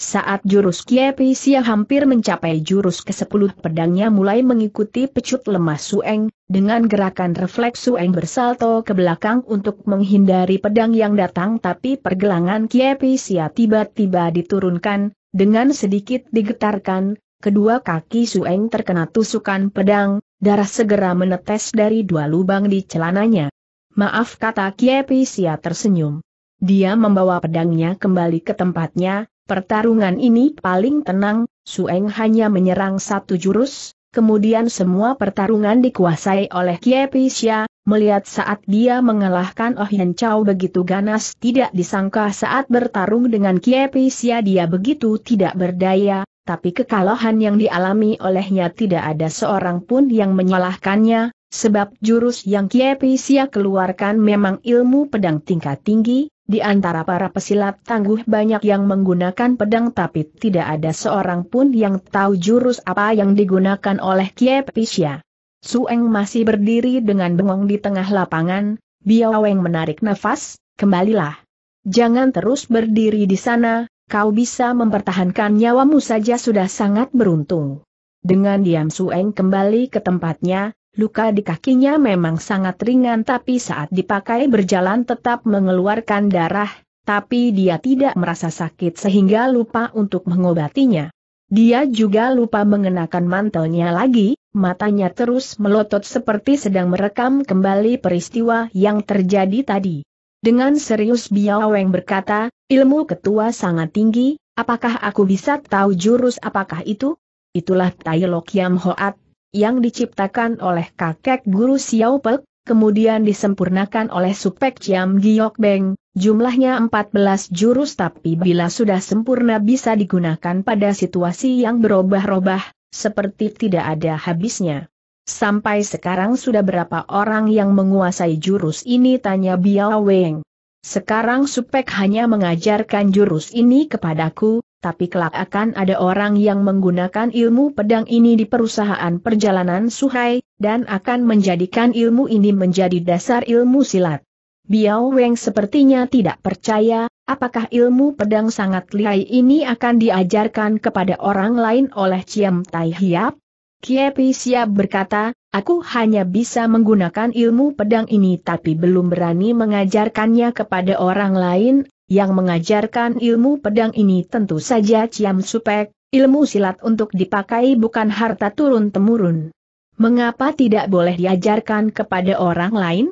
Saat jurus Kiepi Sia hampir mencapai jurus ke-10 pedangnya mulai mengikuti pecut lemah Sueng, dengan gerakan refleks Sueng bersalto ke belakang untuk menghindari pedang yang datang tapi pergelangan Kiepi Sia tiba-tiba diturunkan, dengan sedikit digetarkan, kedua kaki Sueng terkena tusukan pedang, darah segera menetes dari dua lubang di celananya. Maaf kata Kiepi Sia tersenyum. Dia membawa pedangnya kembali ke tempatnya, Pertarungan ini paling tenang, Sueng hanya menyerang satu jurus, kemudian semua pertarungan dikuasai oleh Kie Xia, melihat saat dia mengalahkan Oh Yan Chao begitu ganas tidak disangka saat bertarung dengan Kie Xia dia begitu tidak berdaya, tapi kekalahan yang dialami olehnya tidak ada seorang pun yang menyalahkannya, sebab jurus yang Kie Xia keluarkan memang ilmu pedang tingkat tinggi, di antara para pesilat tangguh banyak yang menggunakan pedang tapi tidak ada seorang pun yang tahu jurus apa yang digunakan oleh Kie Pisya. Sueng masih berdiri dengan bengong di tengah lapangan, Biaweng menarik nafas, kembalilah. Jangan terus berdiri di sana, kau bisa mempertahankan nyawamu saja sudah sangat beruntung. Dengan diam Sueng kembali ke tempatnya, Luka di kakinya memang sangat ringan tapi saat dipakai berjalan tetap mengeluarkan darah, tapi dia tidak merasa sakit sehingga lupa untuk mengobatinya. Dia juga lupa mengenakan mantelnya lagi, matanya terus melotot seperti sedang merekam kembali peristiwa yang terjadi tadi. Dengan serius Biaweng berkata, ilmu ketua sangat tinggi, apakah aku bisa tahu jurus apakah itu? Itulah Tai Kiam Hoat, yang diciptakan oleh kakek guru Xiao Pek, kemudian disempurnakan oleh Supek Chiam Giok Beng, jumlahnya 14 jurus tapi bila sudah sempurna bisa digunakan pada situasi yang berubah-ubah, seperti tidak ada habisnya. Sampai sekarang sudah berapa orang yang menguasai jurus ini tanya Biao Weng. Sekarang Supek hanya mengajarkan jurus ini kepadaku, tapi kelak akan ada orang yang menggunakan ilmu pedang ini di perusahaan perjalanan Suhai, dan akan menjadikan ilmu ini menjadi dasar ilmu silat. Biao Weng sepertinya tidak percaya, apakah ilmu pedang sangat lihai ini akan diajarkan kepada orang lain oleh Chiam Tai Hiap? Kiepi siap berkata, aku hanya bisa menggunakan ilmu pedang ini tapi belum berani mengajarkannya kepada orang lain, yang mengajarkan ilmu pedang ini tentu saja Ciam Supek, ilmu silat untuk dipakai bukan harta turun-temurun. Mengapa tidak boleh diajarkan kepada orang lain?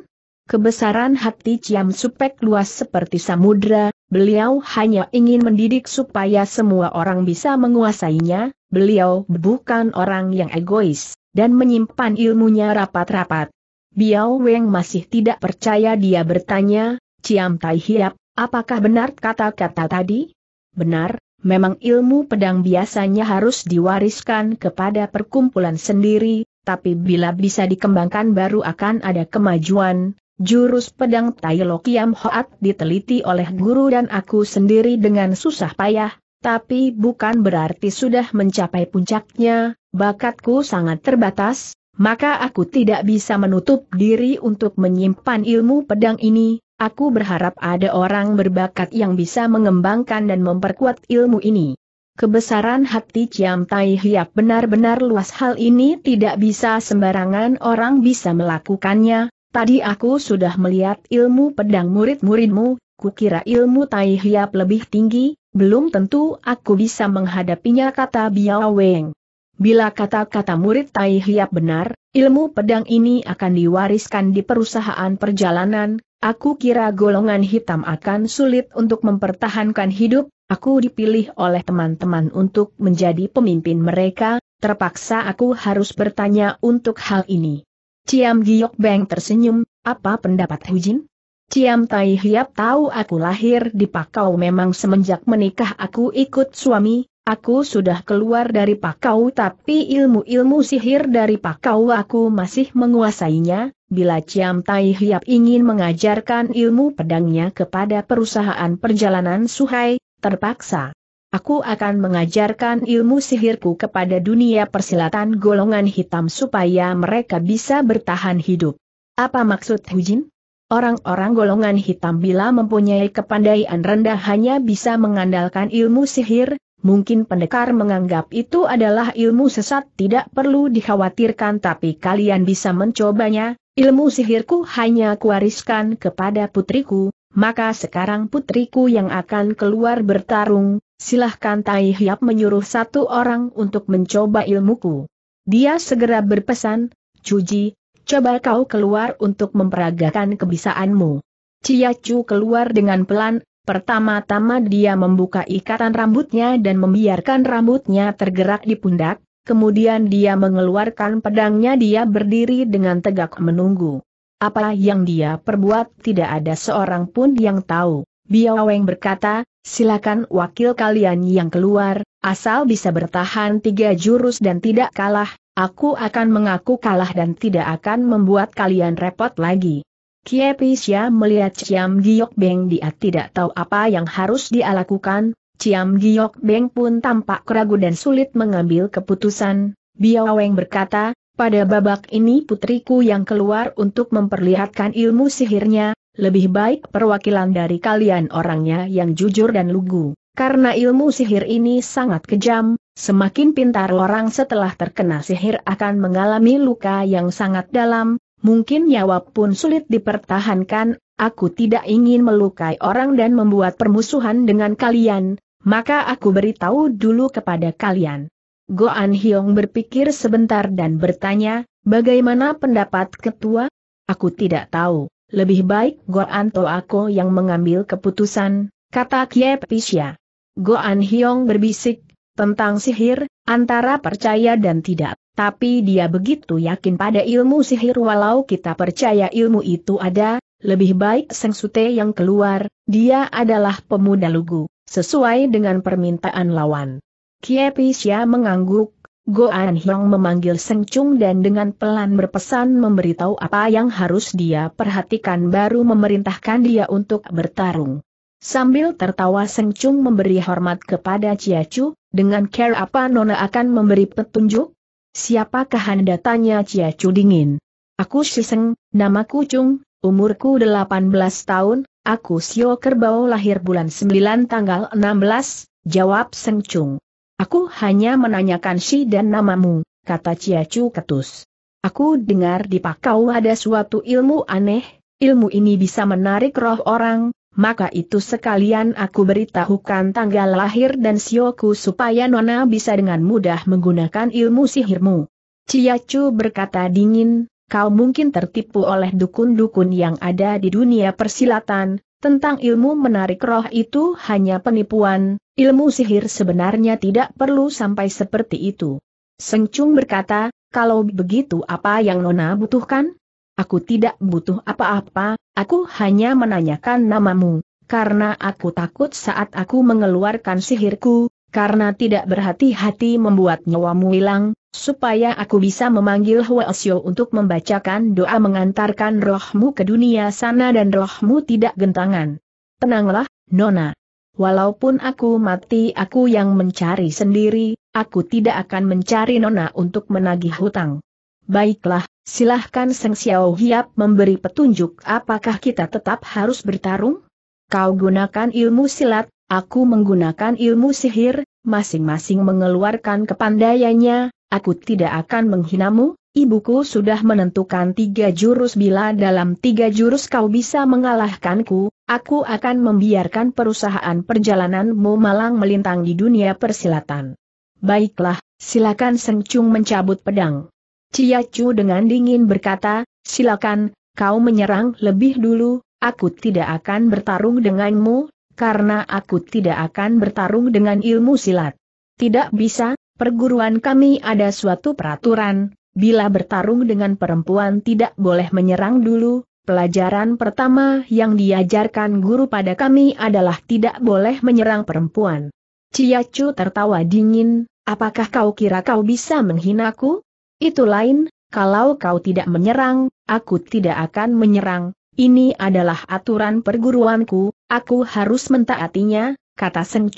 Kebesaran hati Ciam Supek luas seperti samudra, beliau hanya ingin mendidik supaya semua orang bisa menguasainya, beliau bukan orang yang egois, dan menyimpan ilmunya rapat-rapat. Biao Weng masih tidak percaya dia bertanya, Ciam Tai Hiap, Apakah benar kata-kata tadi? Benar, memang ilmu pedang biasanya harus diwariskan kepada perkumpulan sendiri, tapi bila bisa dikembangkan baru akan ada kemajuan. Jurus pedang Tai Lokiam Hoat diteliti oleh guru dan aku sendiri dengan susah payah, tapi bukan berarti sudah mencapai puncaknya, bakatku sangat terbatas, maka aku tidak bisa menutup diri untuk menyimpan ilmu pedang ini, Aku berharap ada orang berbakat yang bisa mengembangkan dan memperkuat ilmu ini. Kebesaran hati Ciam Tai Hiap benar-benar luas hal ini tidak bisa sembarangan orang bisa melakukannya. Tadi aku sudah melihat ilmu pedang murid-muridmu, kukira ilmu Tai Hiap lebih tinggi, belum tentu aku bisa menghadapinya kata Biao Weng. Bila kata-kata murid Tai Hiap benar, ilmu pedang ini akan diwariskan di perusahaan perjalanan, Aku kira golongan hitam akan sulit untuk mempertahankan hidup, aku dipilih oleh teman-teman untuk menjadi pemimpin mereka, terpaksa aku harus bertanya untuk hal ini. Ciam Giok Beng tersenyum, apa pendapat Hujin? Ciam Tai Hiap tahu aku lahir di Pakau memang semenjak menikah aku ikut suami, Aku sudah keluar dari Pakau tapi ilmu-ilmu sihir dari Pakau aku masih menguasainya, bila Ciam Tai Hiap ingin mengajarkan ilmu pedangnya kepada perusahaan perjalanan Suhai, terpaksa. Aku akan mengajarkan ilmu sihirku kepada dunia persilatan golongan hitam supaya mereka bisa bertahan hidup. Apa maksud Hujin? Orang-orang golongan hitam bila mempunyai kepandaian rendah hanya bisa mengandalkan ilmu sihir, Mungkin pendekar menganggap itu adalah ilmu sesat tidak perlu dikhawatirkan tapi kalian bisa mencobanya, ilmu sihirku hanya kuariskan kepada putriku, maka sekarang putriku yang akan keluar bertarung, silahkan Tai Hiap menyuruh satu orang untuk mencoba ilmuku. Dia segera berpesan, Cuji, coba kau keluar untuk memperagakan kebisaanmu. Cia Chu keluar dengan pelan, Pertama-tama dia membuka ikatan rambutnya dan membiarkan rambutnya tergerak di pundak, kemudian dia mengeluarkan pedangnya dia berdiri dengan tegak menunggu. Apa yang dia perbuat tidak ada seorang pun yang tahu. Biaweng berkata, silakan wakil kalian yang keluar, asal bisa bertahan tiga jurus dan tidak kalah, aku akan mengaku kalah dan tidak akan membuat kalian repot lagi. Kie Pisya melihat Ciam Giok Beng dia tidak tahu apa yang harus dia lakukan, Ciam Giok Beng pun tampak ragu dan sulit mengambil keputusan, Biao Weng berkata, pada babak ini putriku yang keluar untuk memperlihatkan ilmu sihirnya, lebih baik perwakilan dari kalian orangnya yang jujur dan lugu. Karena ilmu sihir ini sangat kejam, semakin pintar orang setelah terkena sihir akan mengalami luka yang sangat dalam, Mungkin nyawa pun sulit dipertahankan, aku tidak ingin melukai orang dan membuat permusuhan dengan kalian, maka aku beritahu dulu kepada kalian. Goan Hyong berpikir sebentar dan bertanya, bagaimana pendapat ketua? Aku tidak tahu, lebih baik Goan To aku yang mengambil keputusan, kata Kiep Pisya. Goan Hyong berbisik, tentang sihir, antara percaya dan tidak. Tapi dia begitu yakin pada ilmu sihir walau kita percaya ilmu itu ada, lebih baik Seng Sute yang keluar, dia adalah pemuda lugu, sesuai dengan permintaan lawan. Kie Pisya mengangguk, Goan Hyong memanggil Seng Chung dan dengan pelan berpesan memberitahu apa yang harus dia perhatikan baru memerintahkan dia untuk bertarung. Sambil tertawa Seng Chung memberi hormat kepada Chia Chu, dengan care apa Nona akan memberi petunjuk? Siapakah anda tanya Cia Chu dingin? Aku Siseng, namaku Chung, umurku 18 tahun, aku Sio Kerbau lahir bulan 9 tanggal 16, jawab Seng Chung. Aku hanya menanyakan si dan namamu, kata Cia Chu ketus. Aku dengar di Pakau ada suatu ilmu aneh, ilmu ini bisa menarik roh orang, maka itu sekalian aku beritahukan tanggal lahir dan sioku supaya Nona bisa dengan mudah menggunakan ilmu sihirmu. Ciacu berkata dingin, kau mungkin tertipu oleh dukun-dukun yang ada di dunia persilatan, tentang ilmu menarik roh itu hanya penipuan, ilmu sihir sebenarnya tidak perlu sampai seperti itu. Sengcung berkata, kalau begitu apa yang Nona butuhkan? Aku tidak butuh apa-apa, aku hanya menanyakan namamu, karena aku takut saat aku mengeluarkan sihirku, karena tidak berhati-hati membuat nyawamu hilang, supaya aku bisa memanggil Hwasyo untuk membacakan doa mengantarkan rohmu ke dunia sana dan rohmu tidak gentangan. Tenanglah, Nona. Walaupun aku mati aku yang mencari sendiri, aku tidak akan mencari Nona untuk menagih hutang. Baiklah, silahkan Seng Xiao Hiap memberi petunjuk apakah kita tetap harus bertarung? Kau gunakan ilmu silat, aku menggunakan ilmu sihir, masing-masing mengeluarkan kepandaiannya, aku tidak akan menghinamu, ibuku sudah menentukan tiga jurus bila dalam tiga jurus kau bisa mengalahkanku, aku akan membiarkan perusahaan perjalananmu malang melintang di dunia persilatan. Baiklah, silakan Seng mencabut pedang. Cia Chu dengan dingin berkata, silakan, kau menyerang lebih dulu, aku tidak akan bertarung denganmu, karena aku tidak akan bertarung dengan ilmu silat. Tidak bisa, perguruan kami ada suatu peraturan, bila bertarung dengan perempuan tidak boleh menyerang dulu, pelajaran pertama yang diajarkan guru pada kami adalah tidak boleh menyerang perempuan. Cia Chu tertawa dingin, apakah kau kira kau bisa menghinaku? Itu lain, kalau kau tidak menyerang, aku tidak akan menyerang, ini adalah aturan perguruanku, aku harus mentaatinya, kata Seng.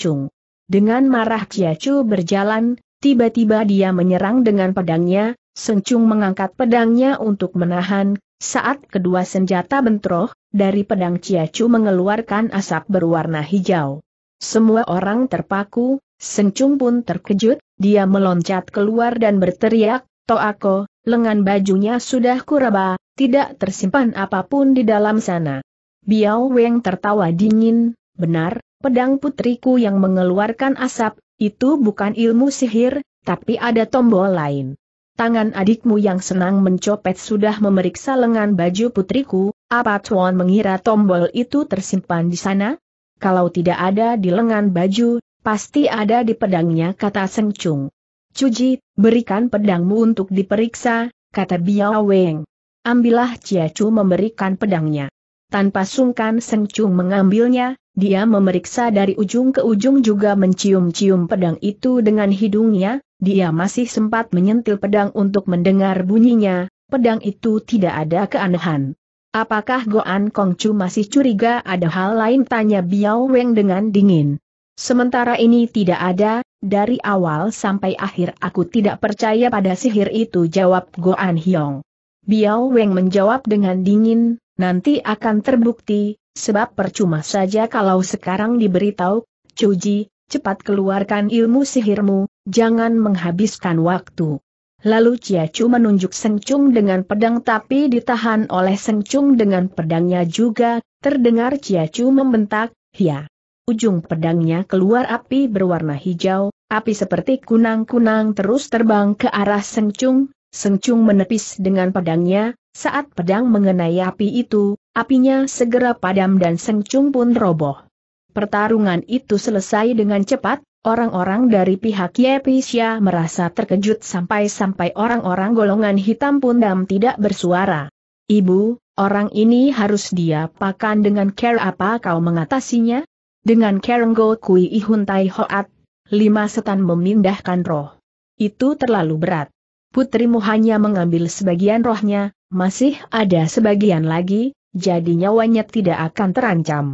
Dengan marah Cia Chu berjalan, tiba-tiba dia menyerang dengan pedangnya, Seng mengangkat pedangnya untuk menahan, saat kedua senjata bentrok, dari pedang Cia Chu mengeluarkan asap berwarna hijau. Semua orang terpaku, Seng pun terkejut, dia meloncat keluar dan berteriak, Toako, lengan bajunya sudah kuraba, tidak tersimpan apa pun di dalam sana. Biao Weng tertawa dingin, benar, pedang putriku yang mengeluarkan asap, itu bukan ilmu sihir, tapi ada tombol lain. Tangan adikmu yang senang mencopet sudah memeriksa lengan baju putriku, apa Tuan mengira tombol itu tersimpan di sana? kalau tidak ada di lengan baju, pasti ada di pedangnya kata Seng Chung. Cuji, berikan pedangmu untuk diperiksa, kata Biao Weng. Ambillah Cia Chu memberikan pedangnya. Tanpa sungkan Seng Chung mengambilnya, dia memeriksa dari ujung ke ujung juga mencium-cium pedang itu dengan hidungnya, dia masih sempat menyentil pedang untuk mendengar bunyinya, pedang itu tidak ada keanehan. Apakah Goan Kongcu masih curiga ada hal lain tanya Biao Weng dengan dingin. Sementara ini tidak ada, dari awal sampai akhir aku tidak percaya pada sihir itu jawab Goan Hyong. Biao Weng menjawab dengan dingin, nanti akan terbukti, sebab percuma saja kalau sekarang diberitahu, Cuji, cepat keluarkan ilmu sihirmu, jangan menghabiskan waktu. Lalu Cia Chu menunjuk Seng Chung dengan pedang tapi ditahan oleh Seng Chung dengan pedangnya juga, terdengar Cia Chu membentak, ya. Ujung pedangnya keluar api berwarna hijau, api seperti kunang-kunang terus terbang ke arah Seng Chung, Seng Chung menepis dengan pedangnya, saat pedang mengenai api itu, apinya segera padam dan Seng Chung pun roboh. Pertarungan itu selesai dengan cepat, Orang-orang dari pihak Yepisya merasa terkejut sampai-sampai orang-orang golongan hitam pun dam tidak bersuara. Ibu, orang ini harus diapakan dengan care apa kau mengatasinya? Dengan Kerenggo Kui Ihuntai Hoat, lima setan memindahkan roh. Itu terlalu berat. Putrimu hanya mengambil sebagian rohnya, masih ada sebagian lagi, jadi nyawanya tidak akan terancam.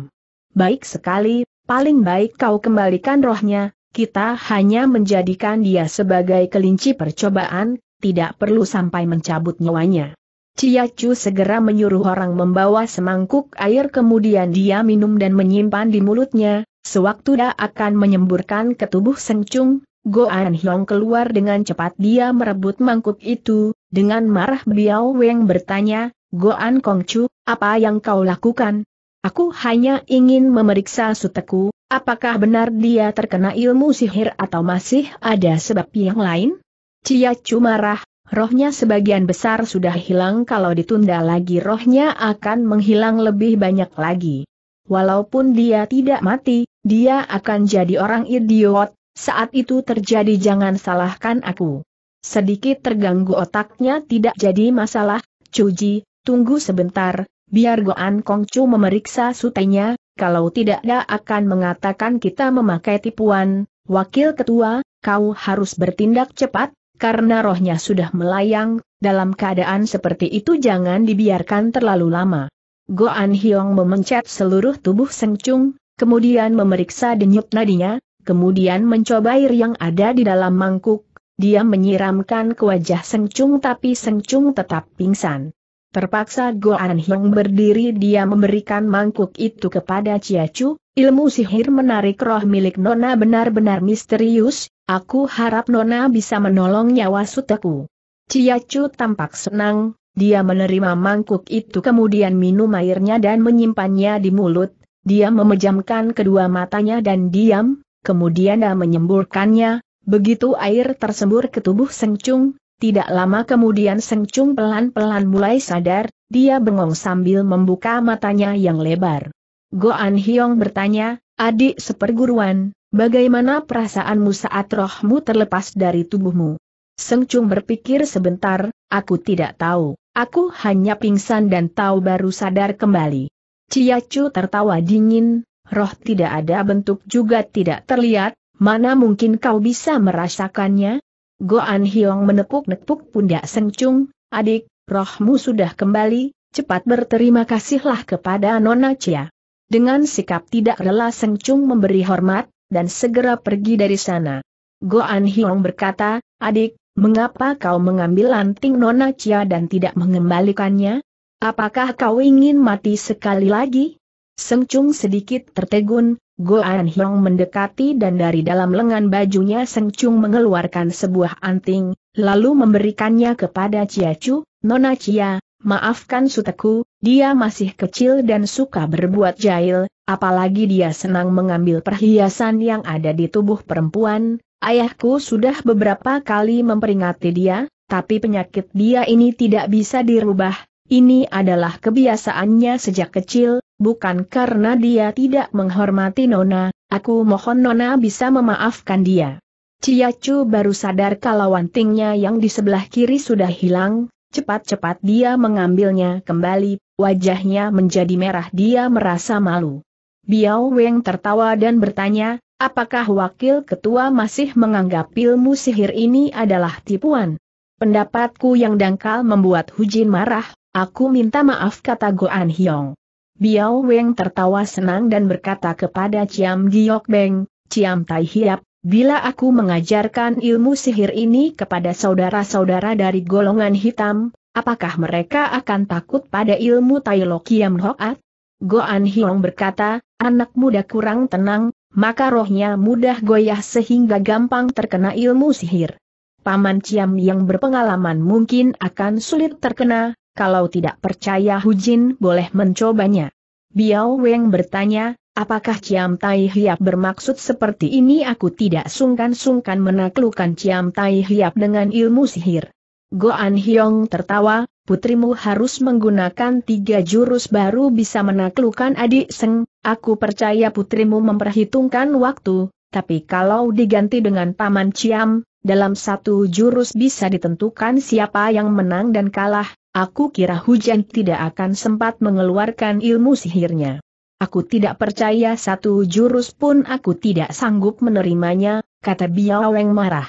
Baik sekali, paling baik kau kembalikan rohnya, kita hanya menjadikan dia sebagai kelinci percobaan, tidak perlu sampai mencabut nyawanya. Cia Chu segera menyuruh orang membawa semangkuk air kemudian dia minum dan menyimpan di mulutnya, sewaktu dia akan menyemburkan ke tubuh Seng Chung, Goan Hyong keluar dengan cepat dia merebut mangkuk itu, dengan marah Biao Weng bertanya, Goan Kong Chu, apa yang kau lakukan? Aku hanya ingin memeriksa suteku, Apakah benar dia terkena ilmu sihir atau masih ada sebab yang lain? Cia Chu marah, rohnya sebagian besar sudah hilang kalau ditunda lagi rohnya akan menghilang lebih banyak lagi. Walaupun dia tidak mati, dia akan jadi orang idiot, saat itu terjadi jangan salahkan aku. Sedikit terganggu otaknya tidak jadi masalah, Cuji, tunggu sebentar, biar Goan Kongcu memeriksa sutenya, kalau tidak dia akan mengatakan kita memakai tipuan, wakil ketua, kau harus bertindak cepat, karena rohnya sudah melayang, dalam keadaan seperti itu jangan dibiarkan terlalu lama. Goan Hyong memencet seluruh tubuh Seng Chung, kemudian memeriksa denyut nadinya, kemudian mencoba air yang ada di dalam mangkuk, dia menyiramkan ke wajah Seng Chung tapi Seng Chung tetap pingsan. Terpaksa Goan Hyong berdiri dia memberikan mangkuk itu kepada Chia Chu, ilmu sihir menarik roh milik Nona benar-benar misterius, aku harap Nona bisa menolong nyawa suteku. Chia Chu tampak senang, dia menerima mangkuk itu kemudian minum airnya dan menyimpannya di mulut, dia memejamkan kedua matanya dan diam, kemudian dia menyemburkannya, begitu air tersembur ke tubuh Seng Chung, tidak lama kemudian Seng Chung pelan-pelan mulai sadar, dia bengong sambil membuka matanya yang lebar. Goan Hyong bertanya, adik seperguruan, bagaimana perasaanmu saat rohmu terlepas dari tubuhmu? Seng Chung berpikir sebentar, aku tidak tahu, aku hanya pingsan dan tahu baru sadar kembali. Cia Chu tertawa dingin, roh tidak ada bentuk juga tidak terlihat, mana mungkin kau bisa merasakannya? Goan Hiong menepuk-nepuk pundak Seng Chung, adik, rohmu sudah kembali, cepat berterima kasihlah kepada Nona Chia. Dengan sikap tidak rela Seng Chung memberi hormat, dan segera pergi dari sana. Goan Hiong berkata, adik, mengapa kau mengambil lanting Nona Chia dan tidak mengembalikannya? Apakah kau ingin mati sekali lagi? Seng Chung sedikit tertegun, Goan Hyong mendekati dan dari dalam lengan bajunya Seng Chung mengeluarkan sebuah anting, lalu memberikannya kepada Chia Chu, Nona Chia, maafkan suteku, dia masih kecil dan suka berbuat jahil, apalagi dia senang mengambil perhiasan yang ada di tubuh perempuan, ayahku sudah beberapa kali memperingati dia, tapi penyakit dia ini tidak bisa dirubah, ini adalah kebiasaannya sejak kecil, bukan karena dia tidak menghormati Nona, aku mohon Nona bisa memaafkan dia. Ciacu baru sadar kalau antingnya yang di sebelah kiri sudah hilang, cepat-cepat dia mengambilnya kembali, wajahnya menjadi merah dia merasa malu. Biao Weng tertawa dan bertanya, apakah wakil ketua masih menganggap ilmu sihir ini adalah tipuan? Pendapatku yang dangkal membuat Hujin marah, Aku minta maaf kata Goan Hyong. Biao Weng tertawa senang dan berkata kepada Ciam Giok Beng, Ciam Tai Hiap, bila aku mengajarkan ilmu sihir ini kepada saudara-saudara dari golongan hitam, apakah mereka akan takut pada ilmu Tai Lo Kiam Hoat? Goan Hyong berkata, anak muda kurang tenang, maka rohnya mudah goyah sehingga gampang terkena ilmu sihir. Paman Ciam yang berpengalaman mungkin akan sulit terkena, kalau tidak percaya Hujin boleh mencobanya. Biao Weng bertanya, apakah Ciam Tai Hiap bermaksud seperti ini aku tidak sungkan-sungkan menaklukkan Ciam Tai Hiap dengan ilmu sihir. Goan Hyong tertawa, putrimu harus menggunakan tiga jurus baru bisa menaklukkan adik Seng, aku percaya putrimu memperhitungkan waktu, tapi kalau diganti dengan Paman Ciam, dalam satu jurus bisa ditentukan siapa yang menang dan kalah, Aku kira hujan tidak akan sempat mengeluarkan ilmu sihirnya. Aku tidak percaya satu jurus pun aku tidak sanggup menerimanya, kata Biaweng marah.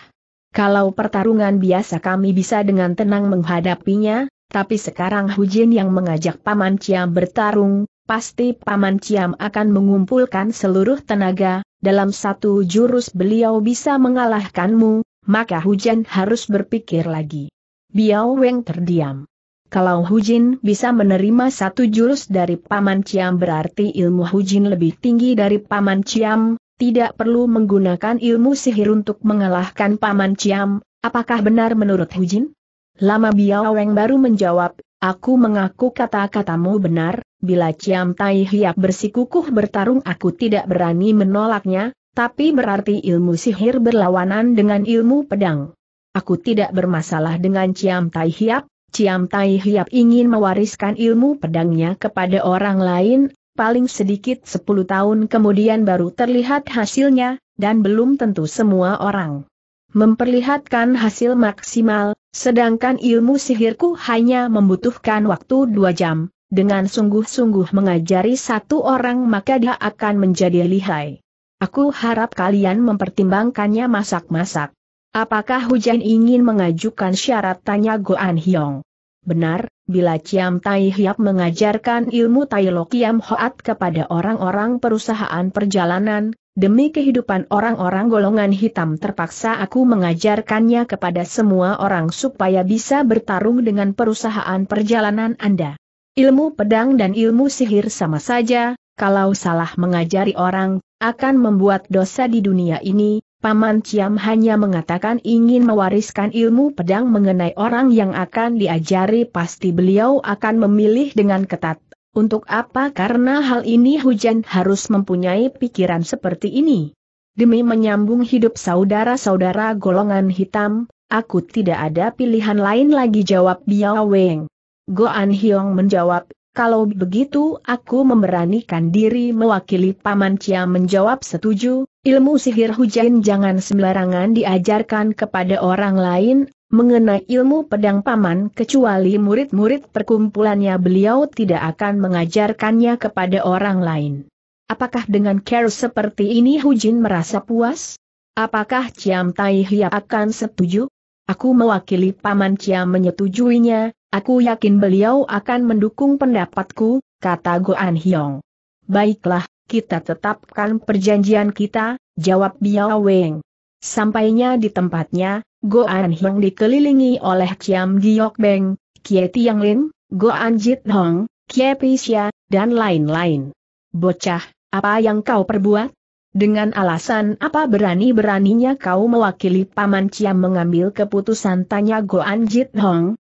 Kalau pertarungan biasa kami bisa dengan tenang menghadapinya, tapi sekarang Hujin yang mengajak Paman Ciam bertarung, pasti Paman Ciam akan mengumpulkan seluruh tenaga, dalam satu jurus beliau bisa mengalahkanmu, maka Hujan harus berpikir lagi. Biao Weng terdiam. Kalau Hujin bisa menerima satu jurus dari Paman Ciam berarti ilmu Hujin lebih tinggi dari Paman Ciam, tidak perlu menggunakan ilmu sihir untuk mengalahkan Paman Ciam, apakah benar menurut Hujin? Lama Biaweng baru menjawab, aku mengaku kata-katamu benar, bila Ciam Tai Hiap bersikukuh bertarung aku tidak berani menolaknya, tapi berarti ilmu sihir berlawanan dengan ilmu pedang. Aku tidak bermasalah dengan Ciam Tai Hiap, Ciam Tai Hiap ingin mewariskan ilmu pedangnya kepada orang lain, paling sedikit 10 tahun kemudian baru terlihat hasilnya, dan belum tentu semua orang memperlihatkan hasil maksimal, sedangkan ilmu sihirku hanya membutuhkan waktu dua jam, dengan sungguh-sungguh mengajari satu orang maka dia akan menjadi lihai. Aku harap kalian mempertimbangkannya masak-masak. Apakah Hujan ingin mengajukan syarat tanya Goan Hyong? Benar, bila Ciam Tai Hiap mengajarkan ilmu Tai Lo Kiam Hoat kepada orang-orang perusahaan perjalanan, demi kehidupan orang-orang golongan hitam terpaksa aku mengajarkannya kepada semua orang supaya bisa bertarung dengan perusahaan perjalanan Anda. Ilmu pedang dan ilmu sihir sama saja, kalau salah mengajari orang, akan membuat dosa di dunia ini, Paman Ciam hanya mengatakan ingin mewariskan ilmu pedang mengenai orang yang akan diajari pasti beliau akan memilih dengan ketat. Untuk apa karena hal ini hujan harus mempunyai pikiran seperti ini. Demi menyambung hidup saudara-saudara golongan hitam, aku tidak ada pilihan lain lagi jawab Biao Weng. Goan Hyong menjawab, kalau begitu aku memberanikan diri mewakili Paman Cia menjawab setuju, ilmu sihir hujan jangan sembarangan diajarkan kepada orang lain, mengenai ilmu pedang Paman kecuali murid-murid perkumpulannya beliau tidak akan mengajarkannya kepada orang lain. Apakah dengan care seperti ini Hujin merasa puas? Apakah Ciam Tai Hiap akan setuju? Aku mewakili Paman Ciam menyetujuinya, aku yakin beliau akan mendukung pendapatku, kata Goan Hyong. Baiklah, kita tetapkan perjanjian kita, jawab Biao Weng. Sampainya di tempatnya, Goan Hyong dikelilingi oleh Ciam Giok Beng, Kie Tiang Lin, Goan Jit Hong, Kie Pisya, dan lain-lain. Bocah, apa yang kau perbuat? Dengan alasan apa berani-beraninya kau mewakili Paman Ciam mengambil keputusan tanya Goan Jit Hong?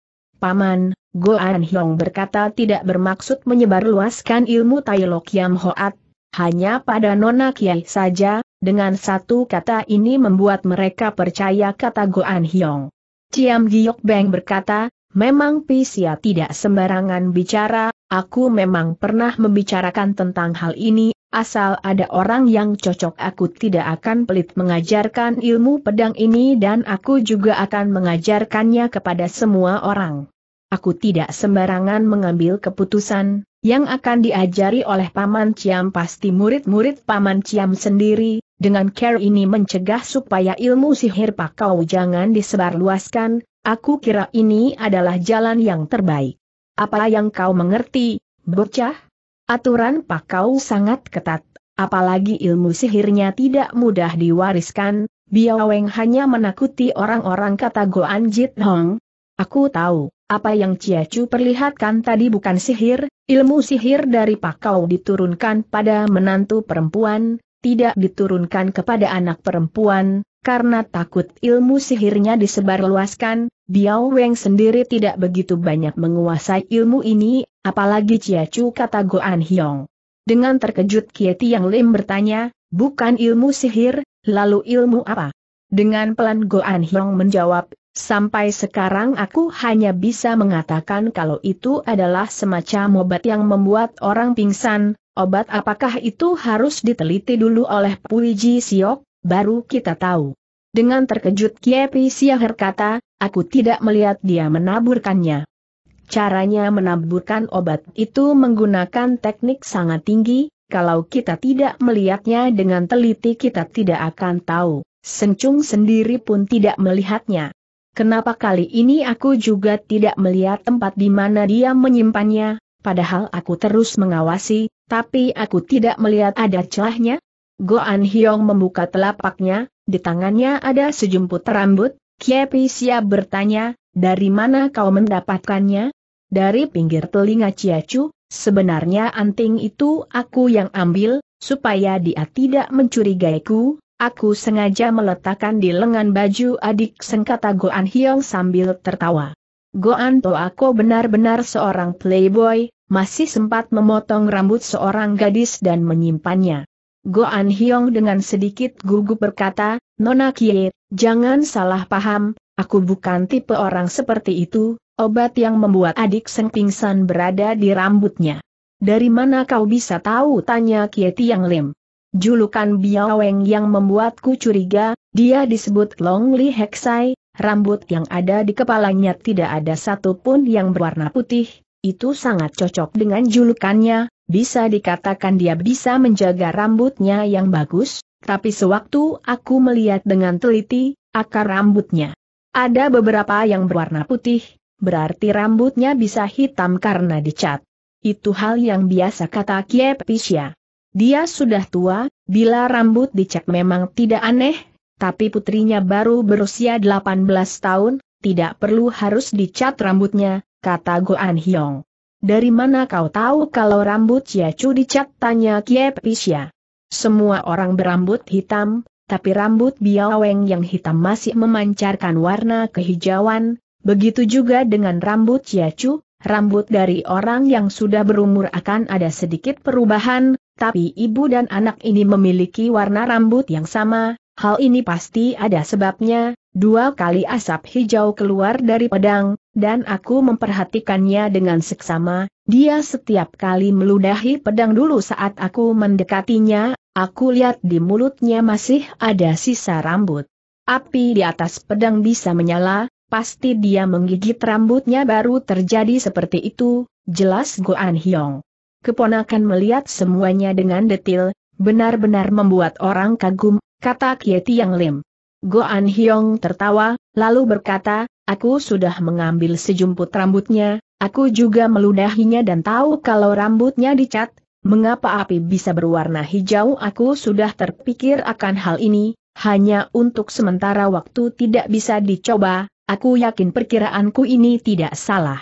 Paman, Goan Hyong berkata tidak bermaksud menyebarluaskan ilmu Tai Lok Yam Hoat, hanya pada Nona Kiai saja, dengan satu kata ini membuat mereka percaya kata Goan Hyong. Ciam Giok Beng berkata, memang Pisia tidak sembarangan bicara, aku memang pernah membicarakan tentang hal ini, asal ada orang yang cocok aku tidak akan pelit mengajarkan ilmu pedang ini dan aku juga akan mengajarkannya kepada semua orang. Aku tidak sembarangan mengambil keputusan, yang akan diajari oleh Paman Ciam pasti murid-murid Paman Ciam sendiri, dengan care ini mencegah supaya ilmu sihir pakau jangan disebarluaskan, aku kira ini adalah jalan yang terbaik. Apa yang kau mengerti, bocah? Aturan Pakau sangat ketat, apalagi ilmu sihirnya tidak mudah diwariskan, Biaweng hanya menakuti orang-orang kata Goan Jit Hong. Aku tahu, apa yang Ciacu perlihatkan tadi bukan sihir, ilmu sihir dari Pakau diturunkan pada menantu perempuan, tidak diturunkan kepada anak perempuan, karena takut ilmu sihirnya disebarluaskan, Biao Weng sendiri tidak begitu banyak menguasai ilmu ini, apalagi Ciacu kata Goan Hyong. Dengan terkejut Kieti yang Lim bertanya, bukan ilmu sihir, lalu ilmu apa? Dengan pelan Goan Hyong menjawab, sampai sekarang aku hanya bisa mengatakan kalau itu adalah semacam obat yang membuat orang pingsan, obat apakah itu harus diteliti dulu oleh Puiji Siok, baru kita tahu. Dengan terkejut Kiepi Siah berkata, aku tidak melihat dia menaburkannya. Caranya menaburkan obat itu menggunakan teknik sangat tinggi, kalau kita tidak melihatnya dengan teliti kita tidak akan tahu, Sencung sendiri pun tidak melihatnya. Kenapa kali ini aku juga tidak melihat tempat di mana dia menyimpannya, padahal aku terus mengawasi, tapi aku tidak melihat ada celahnya? Goan Hyong membuka telapaknya, di tangannya ada sejumput rambut, Kiepi siap bertanya, dari mana kau mendapatkannya? Dari pinggir telinga Ciacu, sebenarnya anting itu aku yang ambil, supaya dia tidak mencurigaiku, aku sengaja meletakkan di lengan baju adik sengkata Goan Hyong sambil tertawa. Goan To aku benar-benar seorang playboy, masih sempat memotong rambut seorang gadis dan menyimpannya. Goan Hyong dengan sedikit gugup berkata, Nona Kie, jangan salah paham, aku bukan tipe orang seperti itu, obat yang membuat adik Seng pingsan berada di rambutnya. Dari mana kau bisa tahu? Tanya Kie Tiang Lim. Julukan Biaweng yang membuatku curiga, dia disebut Long Li Heksai, rambut yang ada di kepalanya tidak ada satupun yang berwarna putih, itu sangat cocok dengan julukannya, bisa dikatakan dia bisa menjaga rambutnya yang bagus, tapi sewaktu aku melihat dengan teliti, akar rambutnya. Ada beberapa yang berwarna putih, berarti rambutnya bisa hitam karena dicat. Itu hal yang biasa kata Kiep Pisya. Dia sudah tua, bila rambut dicat memang tidak aneh, tapi putrinya baru berusia 18 tahun, tidak perlu harus dicat rambutnya, kata Goan Hyong. Dari mana kau tahu kalau rambut Ciacu dicat? Tanya Kiep Pisya. Semua orang berambut hitam, tapi rambut Biaweng yang hitam masih memancarkan warna kehijauan, begitu juga dengan rambut Ciacu, rambut dari orang yang sudah berumur akan ada sedikit perubahan, tapi ibu dan anak ini memiliki warna rambut yang sama, hal ini pasti ada sebabnya, dua kali asap hijau keluar dari pedang, dan aku memperhatikannya dengan seksama, dia setiap kali meludahi pedang dulu saat aku mendekatinya, aku lihat di mulutnya masih ada sisa rambut. Api di atas pedang bisa menyala, pasti dia menggigit rambutnya baru terjadi seperti itu, jelas Goan Hyong. Keponakan melihat semuanya dengan detil, benar-benar membuat orang kagum, kata Kieti Yang Lim. Goan Hyong tertawa, lalu berkata, aku sudah mengambil sejumput rambutnya, aku juga meludahinya dan tahu kalau rambutnya dicat, mengapa api bisa berwarna hijau aku sudah terpikir akan hal ini, hanya untuk sementara waktu tidak bisa dicoba, aku yakin perkiraanku ini tidak salah.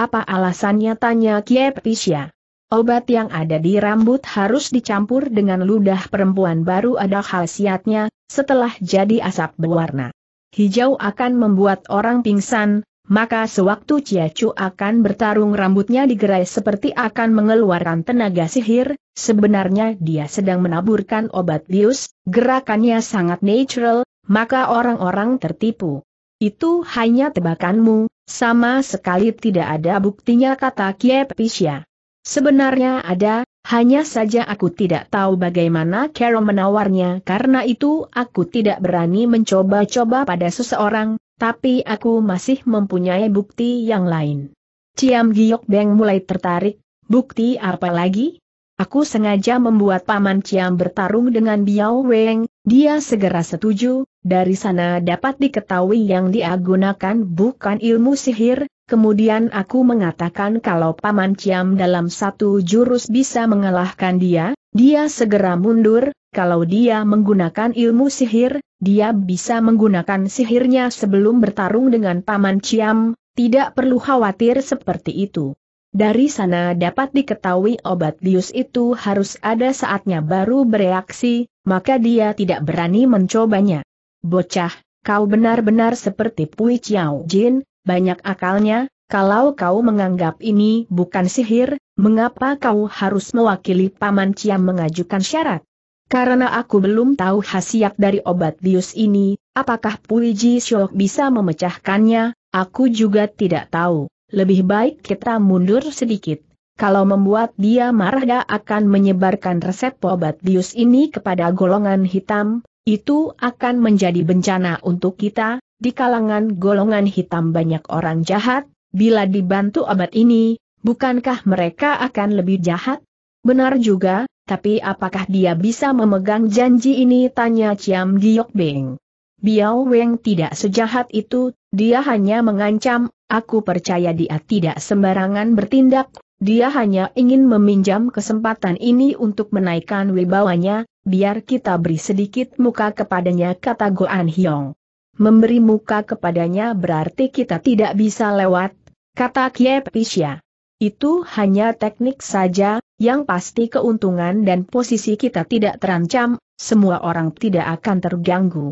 Apa alasannya tanya Kiep Pisya? Obat yang ada di rambut harus dicampur dengan ludah perempuan baru ada khasiatnya, setelah jadi asap berwarna hijau akan membuat orang pingsan, maka sewaktu Ciacu akan bertarung rambutnya digerai seperti akan mengeluarkan tenaga sihir, sebenarnya dia sedang menaburkan obat bius, gerakannya sangat natural, maka orang-orang tertipu. Itu hanya tebakanmu, sama sekali tidak ada buktinya kata Kiep Pisya. Sebenarnya ada, hanya saja aku tidak tahu bagaimana Carol menawarnya karena itu aku tidak berani mencoba-coba pada seseorang, tapi aku masih mempunyai bukti yang lain. Ciam Giok Beng mulai tertarik, bukti apa lagi? Aku sengaja membuat Paman Ciam bertarung dengan Biao Weng, dia segera setuju, dari sana dapat diketahui yang dia gunakan bukan ilmu sihir, Kemudian aku mengatakan kalau Paman Ciam dalam satu jurus bisa mengalahkan dia, dia segera mundur, kalau dia menggunakan ilmu sihir, dia bisa menggunakan sihirnya sebelum bertarung dengan Paman Ciam, tidak perlu khawatir seperti itu. Dari sana dapat diketahui obat bius itu harus ada saatnya baru bereaksi, maka dia tidak berani mencobanya. Bocah, kau benar-benar seperti Pui Chiao Jin, banyak akalnya, kalau kau menganggap ini bukan sihir, mengapa kau harus mewakili Paman Ciam mengajukan syarat? Karena aku belum tahu khasiat dari obat bius ini, apakah Puiji Shok bisa memecahkannya, aku juga tidak tahu. Lebih baik kita mundur sedikit. Kalau membuat dia marah dia akan menyebarkan resep obat bius ini kepada golongan hitam, itu akan menjadi bencana untuk kita, di kalangan golongan hitam banyak orang jahat, bila dibantu obat ini, bukankah mereka akan lebih jahat? Benar juga, tapi apakah dia bisa memegang janji ini tanya Ciam Giok Beng. Biao Weng tidak sejahat itu, dia hanya mengancam, aku percaya dia tidak sembarangan bertindak, dia hanya ingin meminjam kesempatan ini untuk menaikkan wibawanya, biar kita beri sedikit muka kepadanya kata Goan Hyong. Memberi muka kepadanya berarti kita tidak bisa lewat, kata Kie Pisya. Itu hanya teknik saja, yang pasti keuntungan dan posisi kita tidak terancam, semua orang tidak akan terganggu.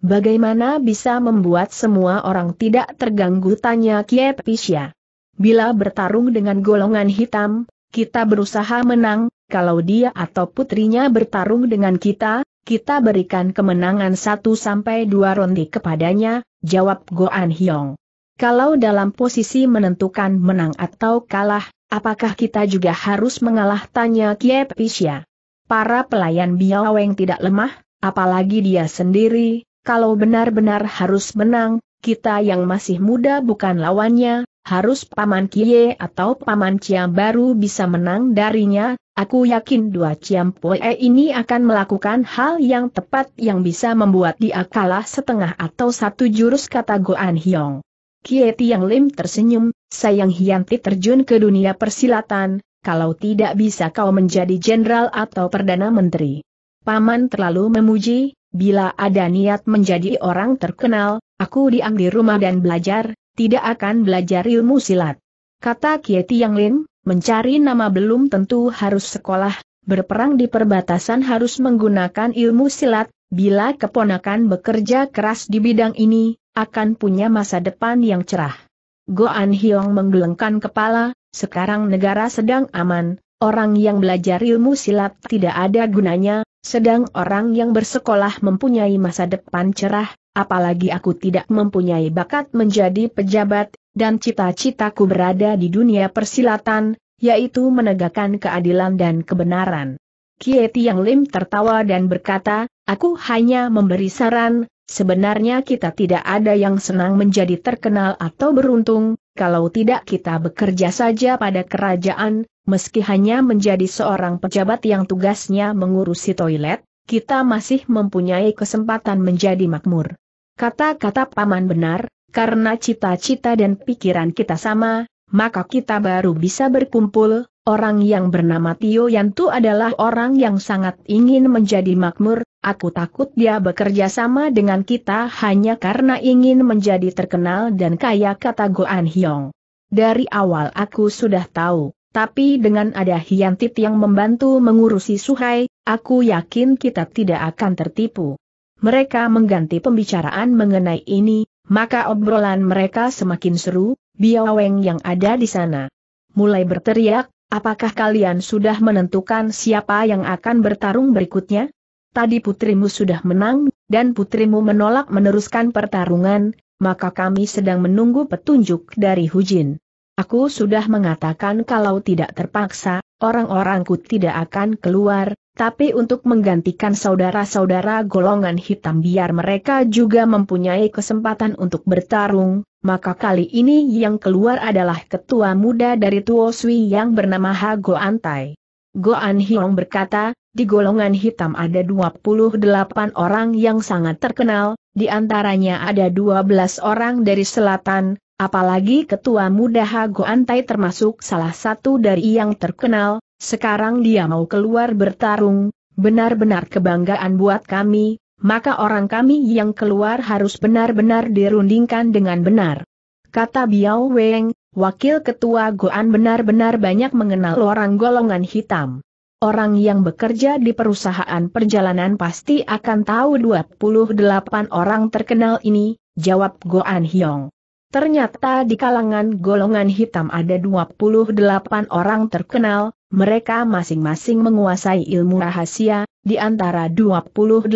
Bagaimana bisa membuat semua orang tidak terganggu tanya Kie Pisya. Bila bertarung dengan golongan hitam, kita berusaha menang, kalau dia atau putrinya bertarung dengan kita, kita berikan kemenangan satu sampai dua ronde kepadanya, jawab Goan Hyong. Kalau dalam posisi menentukan menang atau kalah, apakah kita juga harus mengalah tanya Kiep Pisya. Para pelayan Biaweng tidak lemah, apalagi dia sendiri, kalau benar-benar harus menang, kita yang masih muda bukan lawannya, harus Paman Kie atau Paman Cia baru bisa menang darinya, Aku yakin dua Ciampoe ini akan melakukan hal yang tepat yang bisa membuat dia kalah setengah atau satu jurus kata Goan Hyong. Kie Tiang Lim tersenyum, sayang Hyanti terjun ke dunia persilatan, kalau tidak bisa kau menjadi jenderal atau perdana menteri. Paman terlalu memuji, bila ada niat menjadi orang terkenal, aku diam di rumah dan belajar, tidak akan belajar ilmu silat. Kata Kie Tiang Lim, Mencari nama belum tentu harus sekolah, berperang di perbatasan harus menggunakan ilmu silat, bila keponakan bekerja keras di bidang ini, akan punya masa depan yang cerah. Goan Hyong menggelengkan kepala, sekarang negara sedang aman, orang yang belajar ilmu silat tidak ada gunanya, sedang orang yang bersekolah mempunyai masa depan cerah, apalagi aku tidak mempunyai bakat menjadi pejabat, dan cita-citaku berada di dunia persilatan, yaitu menegakkan keadilan dan kebenaran. Kie Tiang Lim tertawa dan berkata, aku hanya memberi saran, sebenarnya kita tidak ada yang senang menjadi terkenal atau beruntung, kalau tidak kita bekerja saja pada kerajaan, meski hanya menjadi seorang pejabat yang tugasnya mengurusi toilet, kita masih mempunyai kesempatan menjadi makmur. Kata-kata paman benar, karena cita-cita dan pikiran kita sama, maka kita baru bisa berkumpul, orang yang bernama Tio Yantu adalah orang yang sangat ingin menjadi makmur, aku takut dia bekerja sama dengan kita hanya karena ingin menjadi terkenal dan kaya kata Goan Hyong. Dari awal aku sudah tahu, tapi dengan ada Hiantit yang membantu mengurusi Suhai, aku yakin kita tidak akan tertipu. Mereka mengganti pembicaraan mengenai ini, maka obrolan mereka semakin seru, Biaweng yang ada di sana. Mulai berteriak, apakah kalian sudah menentukan siapa yang akan bertarung berikutnya? Tadi putrimu sudah menang, dan putrimu menolak meneruskan pertarungan, maka kami sedang menunggu petunjuk dari Hujin. Aku sudah mengatakan kalau tidak terpaksa, orang-orangku tidak akan keluar, tapi untuk menggantikan saudara-saudara golongan hitam biar mereka juga mempunyai kesempatan untuk bertarung, maka kali ini yang keluar adalah ketua muda dari Tuo Sui yang bernama Ha Go Antai. Go An Hiong berkata, di golongan hitam ada 28 orang yang sangat terkenal, di antaranya ada 12 orang dari selatan, Apalagi ketua muda Hago Antai termasuk salah satu dari yang terkenal, sekarang dia mau keluar bertarung, benar-benar kebanggaan buat kami, maka orang kami yang keluar harus benar-benar dirundingkan dengan benar. Kata Biao Weng, wakil ketua Goan benar-benar banyak mengenal orang golongan hitam. Orang yang bekerja di perusahaan perjalanan pasti akan tahu 28 orang terkenal ini, jawab Goan Hyong. Ternyata di kalangan golongan hitam ada 28 orang terkenal, mereka masing-masing menguasai ilmu rahasia, di antara 28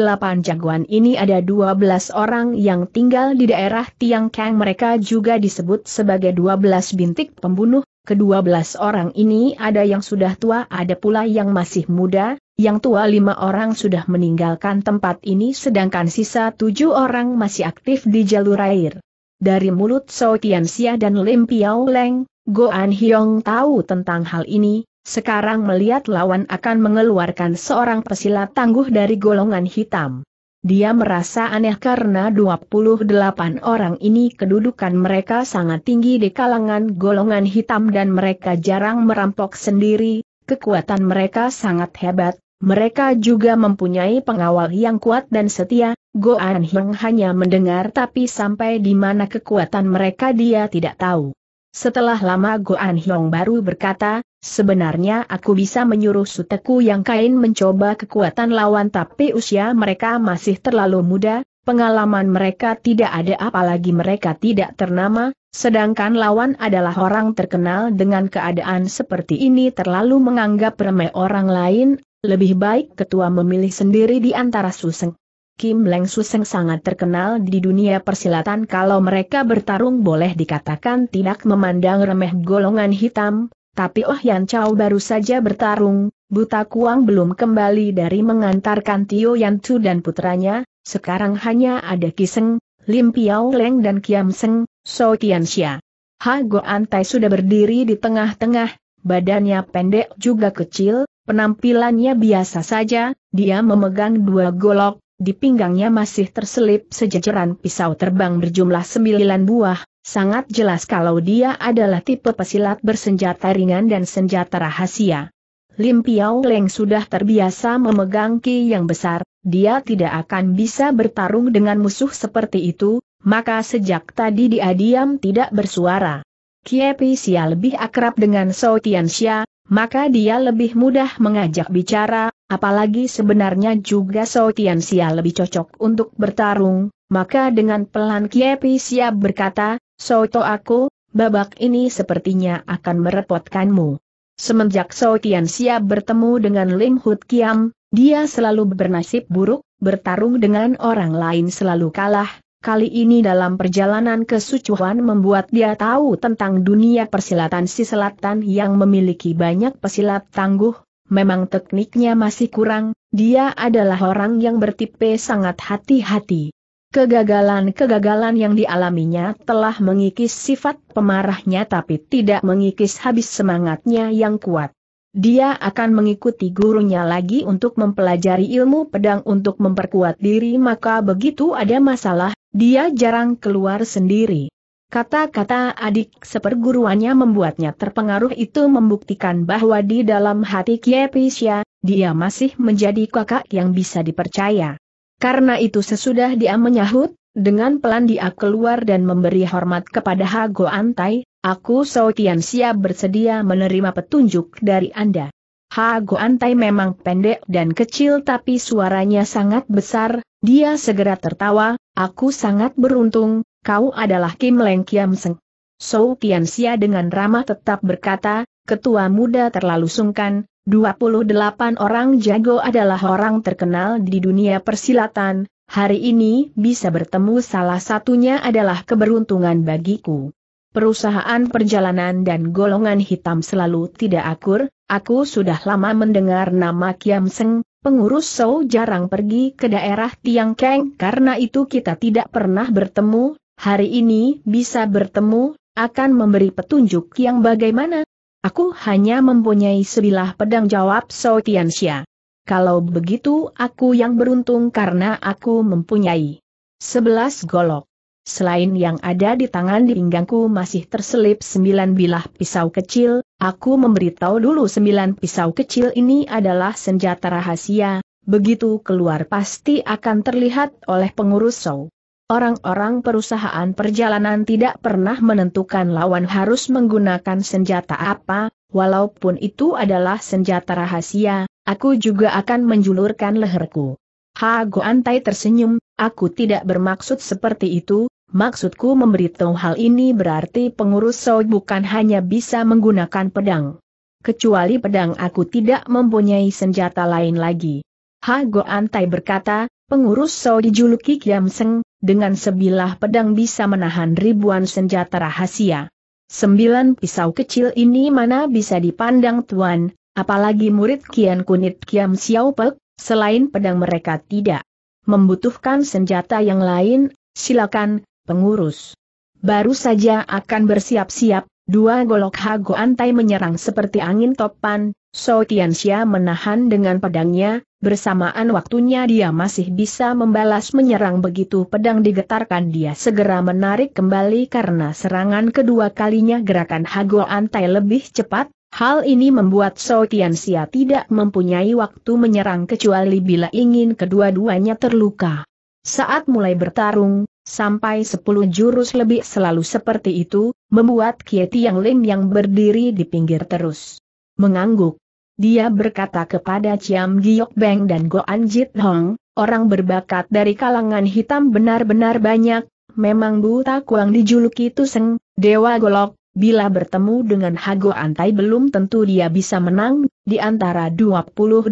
jagoan ini ada 12 orang yang tinggal di daerah Tiang Kang mereka juga disebut sebagai 12 bintik pembunuh, kedua belas orang ini ada yang sudah tua ada pula yang masih muda, yang tua lima orang sudah meninggalkan tempat ini sedangkan sisa tujuh orang masih aktif di jalur air. Dari mulut So Tianxia dan Lim Piao Leng, Goan Hyong tahu tentang hal ini, sekarang melihat lawan akan mengeluarkan seorang pesilat tangguh dari golongan hitam. Dia merasa aneh karena 28 orang ini kedudukan mereka sangat tinggi di kalangan golongan hitam dan mereka jarang merampok sendiri, kekuatan mereka sangat hebat, mereka juga mempunyai pengawal yang kuat dan setia, Goan Hyang hanya mendengar tapi sampai di mana kekuatan mereka dia tidak tahu. Setelah lama Goan Hyong baru berkata, sebenarnya aku bisa menyuruh suteku yang kain mencoba kekuatan lawan tapi usia mereka masih terlalu muda, pengalaman mereka tidak ada apalagi mereka tidak ternama, sedangkan lawan adalah orang terkenal dengan keadaan seperti ini terlalu menganggap remeh orang lain, lebih baik ketua memilih sendiri di antara Suseng. Kim Leng Suseng sangat terkenal di dunia persilatan kalau mereka bertarung boleh dikatakan tidak memandang remeh golongan hitam, tapi Oh Yan Chao baru saja bertarung, Buta Kuang belum kembali dari mengantarkan Tio Yan Tu dan putranya, sekarang hanya ada Kiseng, Lim Piao Leng dan Kiam Seng, So Tian Xia. Ha Go Antai sudah berdiri di tengah-tengah, badannya pendek juga kecil, Penampilannya biasa saja, dia memegang dua golok, di pinggangnya masih terselip sejajaran pisau terbang berjumlah sembilan buah, sangat jelas kalau dia adalah tipe pesilat bersenjata ringan dan senjata rahasia. Lim Piao Leng sudah terbiasa memegang ki yang besar, dia tidak akan bisa bertarung dengan musuh seperti itu, maka sejak tadi dia diam tidak bersuara. Kie Xia lebih akrab dengan So Tianxia, maka dia lebih mudah mengajak bicara, apalagi sebenarnya juga So Tianxia lebih cocok untuk bertarung, maka dengan pelan Kiepi siap berkata, Soto aku, babak ini sepertinya akan merepotkanmu. Semenjak So Tianxia bertemu dengan Lim Hut Kiam, dia selalu bernasib buruk, bertarung dengan orang lain selalu kalah, Kali ini dalam perjalanan ke Sucuan membuat dia tahu tentang dunia persilatan si selatan yang memiliki banyak pesilat tangguh, memang tekniknya masih kurang, dia adalah orang yang bertipe sangat hati-hati. Kegagalan-kegagalan yang dialaminya telah mengikis sifat pemarahnya tapi tidak mengikis habis semangatnya yang kuat. dia akan mengikuti gurunya lagi untuk mempelajari ilmu pedang untuk memperkuat diri maka begitu ada masalah, dia jarang keluar sendiri. Kata-kata adik seperguruannya membuatnya terpengaruh itu membuktikan bahwa di dalam hati Kiepisya, dia masih menjadi kakak yang bisa dipercaya. Karena itu sesudah dia menyahut, dengan pelan dia keluar dan memberi hormat kepada Hago Antai, aku Sautian siap bersedia menerima petunjuk dari Anda. Hago Antai memang pendek dan kecil tapi suaranya sangat besar, dia segera tertawa, aku sangat beruntung, kau adalah Kim Leng Kiam Seng. So Tianxia dengan ramah tetap berkata, ketua muda terlalu sungkan, 28 orang jago adalah orang terkenal di dunia persilatan, hari ini bisa bertemu salah satunya adalah keberuntungan bagiku. Perusahaan perjalanan dan golongan hitam selalu tidak akur, aku sudah lama mendengar nama Kiam Seng, pengurus Sou jarang pergi ke daerah Tiang Keng karena itu kita tidak pernah bertemu, hari ini bisa bertemu, akan memberi petunjuk yang bagaimana? Aku hanya mempunyai sebilah pedang jawab So Tianxia. Kalau begitu aku yang beruntung karena aku mempunyai sebelas golok. Selain yang ada di tangan di pinggangku masih terselip sembilan bilah pisau kecil, aku memberitahu dulu sembilan pisau kecil ini adalah senjata rahasia, begitu keluar pasti akan terlihat oleh pengurus show. Orang-orang perusahaan perjalanan tidak pernah menentukan lawan harus menggunakan senjata apa, walaupun itu adalah senjata rahasia, aku juga akan menjulurkan leherku. Hago Antai tersenyum, aku tidak bermaksud seperti itu, maksudku memberitahu hal ini berarti pengurus Sou bukan hanya bisa menggunakan pedang. Kecuali pedang aku tidak mempunyai senjata lain lagi. Hago Antai berkata, pengurus Sou dijuluki Kiam Seng, dengan sebilah pedang bisa menahan ribuan senjata rahasia. Sembilan pisau kecil ini mana bisa dipandang tuan, apalagi murid Kian Kunit Kiam Xiao Pek, selain pedang mereka tidak membutuhkan senjata yang lain, silakan, pengurus. Baru saja akan bersiap-siap, dua golok Hago Antai menyerang seperti angin topan, So Tianxia menahan dengan pedangnya, bersamaan waktunya dia masih bisa membalas menyerang begitu pedang digetarkan dia segera menarik kembali karena serangan kedua kalinya gerakan Hago Antai lebih cepat, hal ini membuat So Tianxia tidak mempunyai waktu menyerang kecuali bila ingin kedua-duanya terluka. Saat mulai bertarung, sampai sepuluh jurus lebih selalu seperti itu, membuat Kieti yang Lim yang berdiri di pinggir terus. Mengangguk. Dia berkata kepada Chiam Giok Beng dan Goan Jit Hong, orang berbakat dari kalangan hitam benar-benar banyak, memang buta kuang dijuluki Tuseng, Dewa Golok, bila bertemu dengan Hago Antai belum tentu dia bisa menang, di antara 28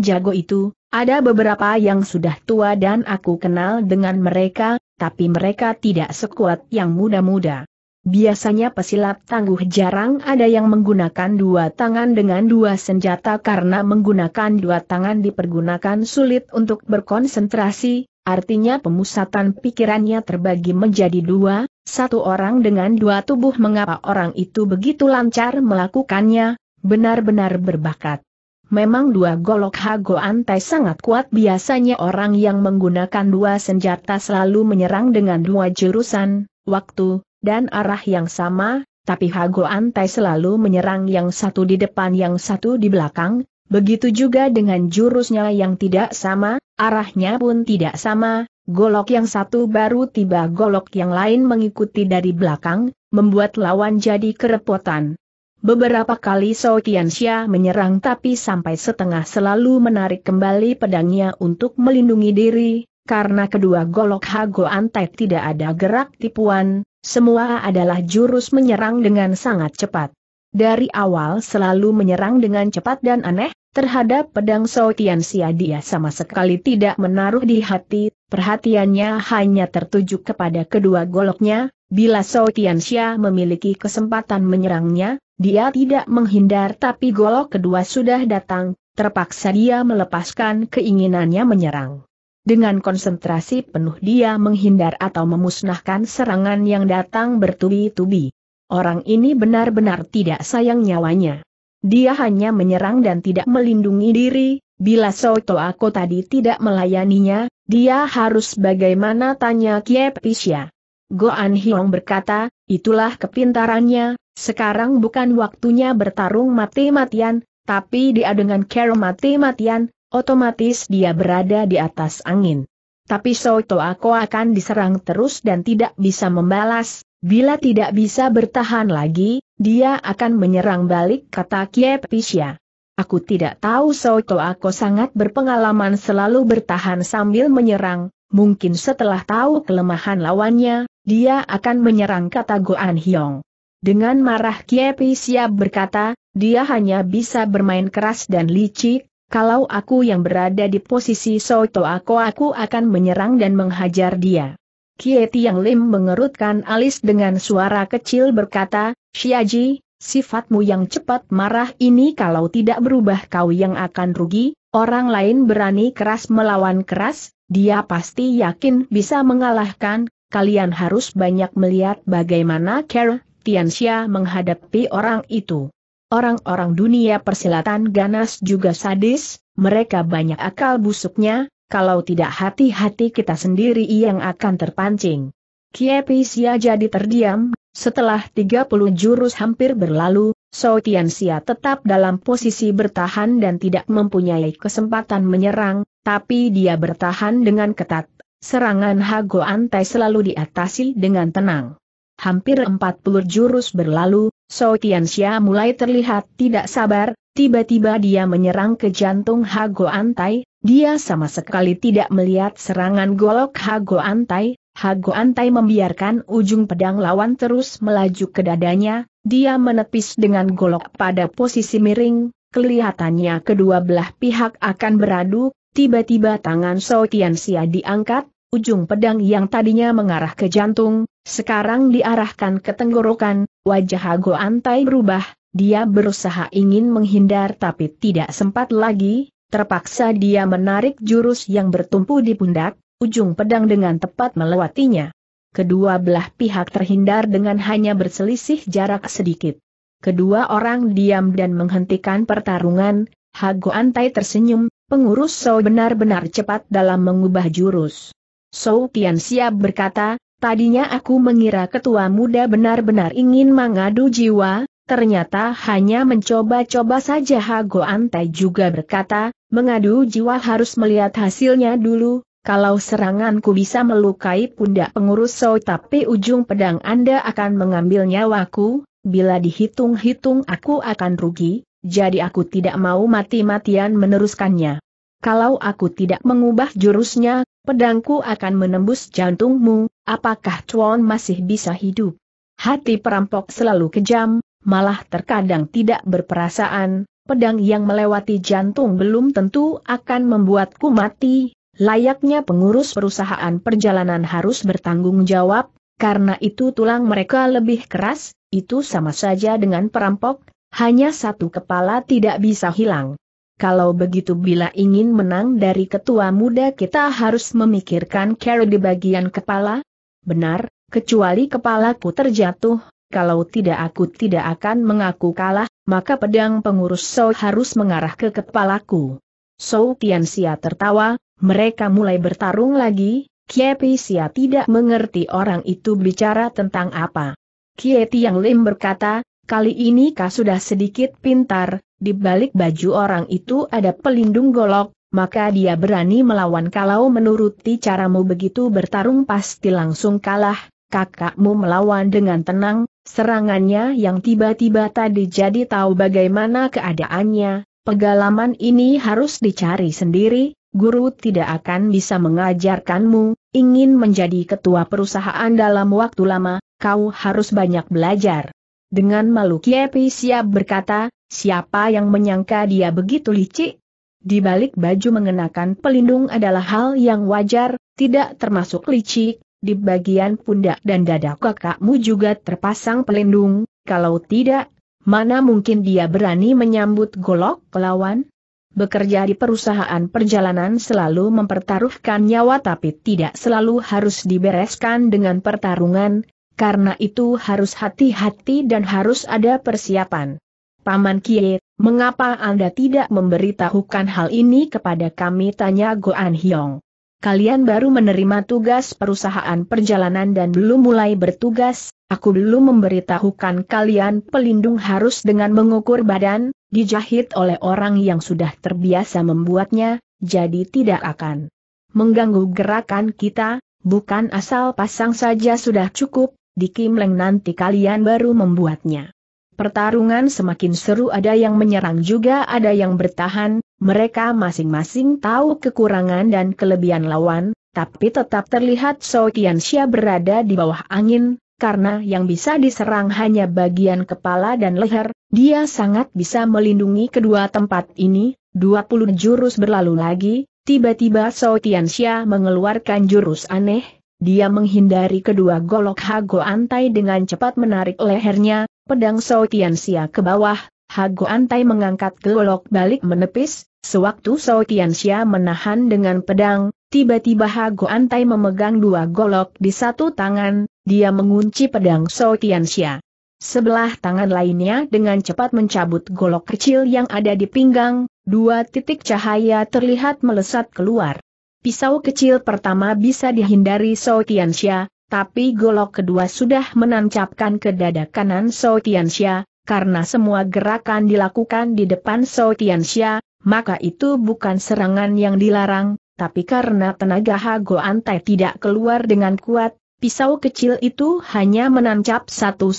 jago itu, ada beberapa yang sudah tua dan aku kenal dengan mereka, tapi mereka tidak sekuat yang muda-muda. Biasanya pesilat tangguh jarang ada yang menggunakan dua tangan dengan dua senjata karena menggunakan dua tangan dipergunakan sulit untuk berkonsentrasi, artinya pemusatan pikirannya terbagi menjadi dua, satu orang dengan dua tubuh mengapa orang itu begitu lancar melakukannya, benar-benar berbakat. Memang dua golok Hago Antai sangat kuat. Biasanya orang yang menggunakan dua senjata selalu menyerang dengan dua jurusan, waktu, dan arah yang sama, tapi Hago Antai selalu menyerang yang satu di depan yang satu di belakang, begitu juga dengan jurusnya yang tidak sama, arahnya pun tidak sama, golok yang satu baru tiba golok yang lain mengikuti dari belakang, membuat lawan jadi kerepotan. Beberapa kali So Tianxia menyerang tapi sampai setengah selalu menarik kembali pedangnya untuk melindungi diri, karena kedua golok Hago Antai tidak ada gerak tipuan, semua adalah jurus menyerang dengan sangat cepat. Dari awal selalu menyerang dengan cepat dan aneh, terhadap pedang Sia dia sama sekali tidak menaruh di hati, perhatiannya hanya tertuju kepada kedua goloknya, bila Sia memiliki kesempatan menyerangnya, dia tidak menghindar tapi golok kedua sudah datang, terpaksa dia melepaskan keinginannya menyerang. Dengan konsentrasi penuh dia menghindar atau memusnahkan serangan yang datang bertubi-tubi. Orang ini benar-benar tidak sayang nyawanya. dia hanya menyerang dan tidak melindungi diri, bila Soto aku tadi tidak melayaninya, dia harus bagaimana tanya Kie Pisya. Goan Hiong berkata, itulah kepintarannya, sekarang bukan waktunya bertarung mati-matian, tapi dia dengan cara mati-matian, otomatis dia berada di atas angin. Tapi Soto aku akan diserang terus dan tidak bisa membalas, Bila tidak bisa bertahan lagi, dia akan menyerang balik kata Kie Pisya. Aku tidak tahu Soto aku sangat berpengalaman selalu bertahan sambil menyerang, mungkin setelah tahu kelemahan lawannya, dia akan menyerang kata Goan Hyong. Dengan marah Kie Pisya berkata, dia hanya bisa bermain keras dan licik, kalau aku yang berada di posisi Soto aku aku akan menyerang dan menghajar dia. Kie Tiang Lim mengerutkan alis dengan suara kecil berkata, Xiaji, sifatmu yang cepat marah ini kalau tidak berubah kau yang akan rugi, orang lain berani keras melawan keras, dia pasti yakin bisa mengalahkan, kalian harus banyak melihat bagaimana Tian Tianxia menghadapi orang itu. Orang-orang dunia persilatan ganas juga sadis, mereka banyak akal busuknya, kalau tidak hati-hati kita sendiri yang akan terpancing. Kiepisia jadi terdiam, setelah 30 jurus hampir berlalu, So Tianxia tetap dalam posisi bertahan dan tidak mempunyai kesempatan menyerang, tapi dia bertahan dengan ketat. Serangan Hago Antai selalu diatasi dengan tenang. Hampir 40 jurus berlalu, So Tianxia mulai terlihat tidak sabar, tiba-tiba dia menyerang ke jantung Hago Antai, dia sama sekali tidak melihat serangan golok Hago Antai, Hago Antai membiarkan ujung pedang lawan terus melaju ke dadanya, dia menepis dengan golok pada posisi miring, kelihatannya kedua belah pihak akan beradu, tiba-tiba tangan So Tianxia diangkat, ujung pedang yang tadinya mengarah ke jantung, sekarang diarahkan ke tenggorokan, wajah Hago Antai berubah, dia berusaha ingin menghindar tapi tidak sempat lagi, Terpaksa dia menarik jurus yang bertumpu di pundak, ujung pedang dengan tepat melewatinya. Kedua belah pihak terhindar dengan hanya berselisih jarak sedikit. Kedua orang diam dan menghentikan pertarungan, Hago Antai tersenyum, pengurus Sou benar-benar cepat dalam mengubah jurus. Sou Tian siap berkata, tadinya aku mengira ketua muda benar-benar ingin mengadu jiwa, ternyata hanya mencoba-coba saja. Hago Antai juga berkata, Mengadu jiwa harus melihat hasilnya dulu, kalau seranganku bisa melukai pundak pengurus So tapi ujung pedang Anda akan mengambil nyawaku, bila dihitung-hitung aku akan rugi, jadi aku tidak mau mati-matian meneruskannya. Kalau aku tidak mengubah jurusnya, pedangku akan menembus jantungmu, apakah Chuan masih bisa hidup? Hati perampok selalu kejam, malah terkadang tidak berperasaan, pedang yang melewati jantung belum tentu akan membuatku mati, layaknya pengurus perusahaan perjalanan harus bertanggung jawab, karena itu tulang mereka lebih keras, itu sama saja dengan perampok, hanya satu kepala tidak bisa hilang. Kalau begitu bila ingin menang dari ketua muda kita harus memikirkan cara di bagian kepala? Benar, kecuali kepalaku terjatuh, kalau tidak aku tidak akan mengaku kalah, maka pedang pengurus Sou harus mengarah ke kepalaku. Sou Tianxia tertawa, mereka mulai bertarung lagi, Kie Xia tidak mengerti orang itu bicara tentang apa. Kie Tiang Lim berkata, kali ini kau sudah sedikit pintar, di balik baju orang itu ada pelindung golok, maka dia berani melawan kalau menuruti caramu begitu bertarung pasti langsung kalah, kakakmu melawan dengan tenang, Serangannya yang tiba-tiba tadi jadi tahu bagaimana keadaannya, pengalaman ini harus dicari sendiri, guru tidak akan bisa mengajarkanmu, ingin menjadi ketua perusahaan dalam waktu lama, kau harus banyak belajar. Dengan malu Kiepi siap berkata, siapa yang menyangka dia begitu licik? Di balik baju mengenakan pelindung adalah hal yang wajar, tidak termasuk licik, di bagian pundak dan dada kakakmu juga terpasang pelindung, kalau tidak, mana mungkin dia berani menyambut golok pelawan? Bekerja di perusahaan perjalanan selalu mempertaruhkan nyawa tapi tidak selalu harus dibereskan dengan pertarungan, karena itu harus hati-hati dan harus ada persiapan. Paman Kie, mengapa Anda tidak memberitahukan hal ini kepada kami tanya Goan Hyong. Kalian baru menerima tugas perusahaan perjalanan dan belum mulai bertugas, aku belum memberitahukan kalian pelindung harus dengan mengukur badan, dijahit oleh orang yang sudah terbiasa membuatnya, jadi tidak akan mengganggu gerakan kita, bukan asal pasang saja sudah cukup, di Kimleng nanti kalian baru membuatnya. Pertarungan semakin seru ada yang menyerang juga ada yang bertahan, mereka masing-masing tahu kekurangan dan kelebihan lawan, tapi tetap terlihat So Tianxia berada di bawah angin, karena yang bisa diserang hanya bagian kepala dan leher, dia sangat bisa melindungi kedua tempat ini, 20 jurus berlalu lagi, tiba-tiba So Tianxia mengeluarkan jurus aneh, dia menghindari kedua golok Hago Antai dengan cepat menarik lehernya, pedang So Tianxia ke bawah, Hago Antai mengangkat golok balik menepis, sewaktu So Tianxia menahan dengan pedang, tiba-tiba Hago Antai memegang dua golok di satu tangan, dia mengunci pedang So Tianxia. Sebelah tangan lainnya dengan cepat mencabut golok kecil yang ada di pinggang, dua titik cahaya terlihat melesat keluar. Pisau kecil pertama bisa dihindari So Tianxia, tapi golok kedua sudah menancapkan ke dada kanan So Tianxia, karena semua gerakan dilakukan di depan So Tianxia, maka itu bukan serangan yang dilarang, tapi karena tenaga Hago Antai tidak keluar dengan kuat, Pisau kecil itu hanya menancap 1-2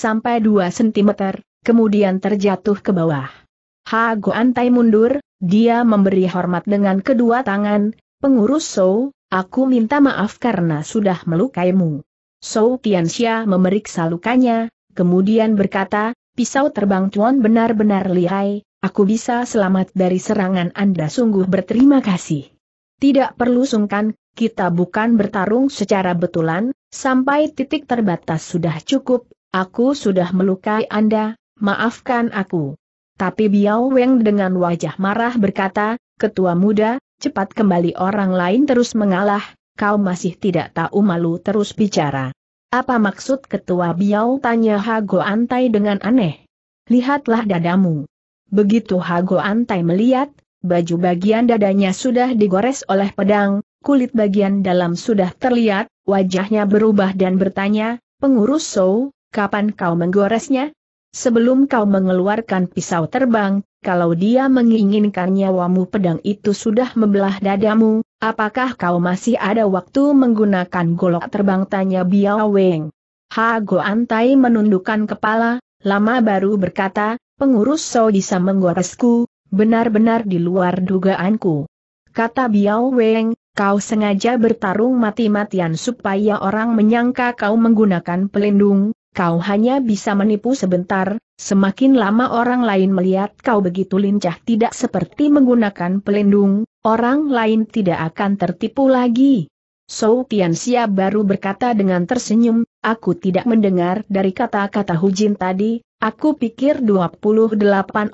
cm, kemudian terjatuh ke bawah. Hago Antai mundur, dia memberi hormat dengan kedua tangan, pengurus Sou, aku minta maaf karena sudah melukaimu. Sou Tianxia memeriksa lukanya, kemudian berkata, pisau terbang Tuan benar-benar lihai, aku bisa selamat dari serangan Anda sungguh berterima kasih. Tidak perlu sungkan, kita bukan bertarung secara betulan, sampai titik terbatas sudah cukup, aku sudah melukai Anda, maafkan aku. Tapi Biao Weng dengan wajah marah berkata, Ketua muda, cepat kembali orang lain terus mengalah, kau masih tidak tahu malu terus bicara. Apa maksud Ketua Biao tanya Hago Antai dengan aneh. Lihatlah dadamu. Begitu Hago Antai melihat, baju bagian dadanya sudah digores oleh pedang, kulit bagian dalam sudah terlihat, wajahnya berubah dan bertanya, pengurus Sou, kapan kau menggoresnya? Sebelum kau mengeluarkan pisau terbang, kalau dia menginginkan nyawamu pedang itu sudah membelah dadamu, apakah kau masih ada waktu menggunakan golok terbang tanya Biao Weng. Ha Go Antai menundukkan kepala, lama baru berkata, pengurus Sou bisa menggoresku, benar-benar di luar dugaanku. Kata Biao Weng, kau sengaja bertarung mati-matian supaya orang menyangka kau menggunakan pelindung, kau hanya bisa menipu sebentar, semakin lama orang lain melihat kau begitu lincah tidak seperti menggunakan pelindung, orang lain tidak akan tertipu lagi. Sou Tianxia baru berkata dengan tersenyum, aku tidak mendengar dari kata-kata Hujin tadi, aku pikir 28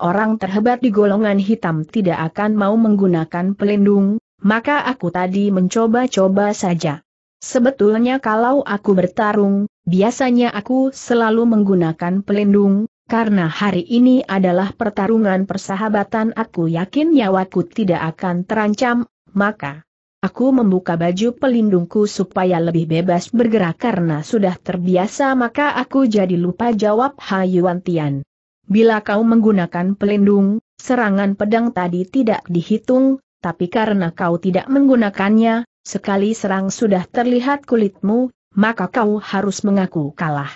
orang terhebat di golongan hitam tidak akan mau menggunakan pelindung, maka aku tadi mencoba-coba saja. Sebetulnya kalau aku bertarung, biasanya aku selalu menggunakan pelindung, karena hari ini adalah pertarungan persahabatan aku yakin nyawaku tidak akan terancam, maka aku membuka baju pelindungku supaya lebih bebas bergerak karena sudah terbiasa maka aku jadi lupa jawab Hayuan Tian. Bila kau menggunakan pelindung, serangan pedang tadi tidak dihitung, tapi karena kau tidak menggunakannya, sekali serang sudah terlihat kulitmu, maka kau harus mengaku kalah.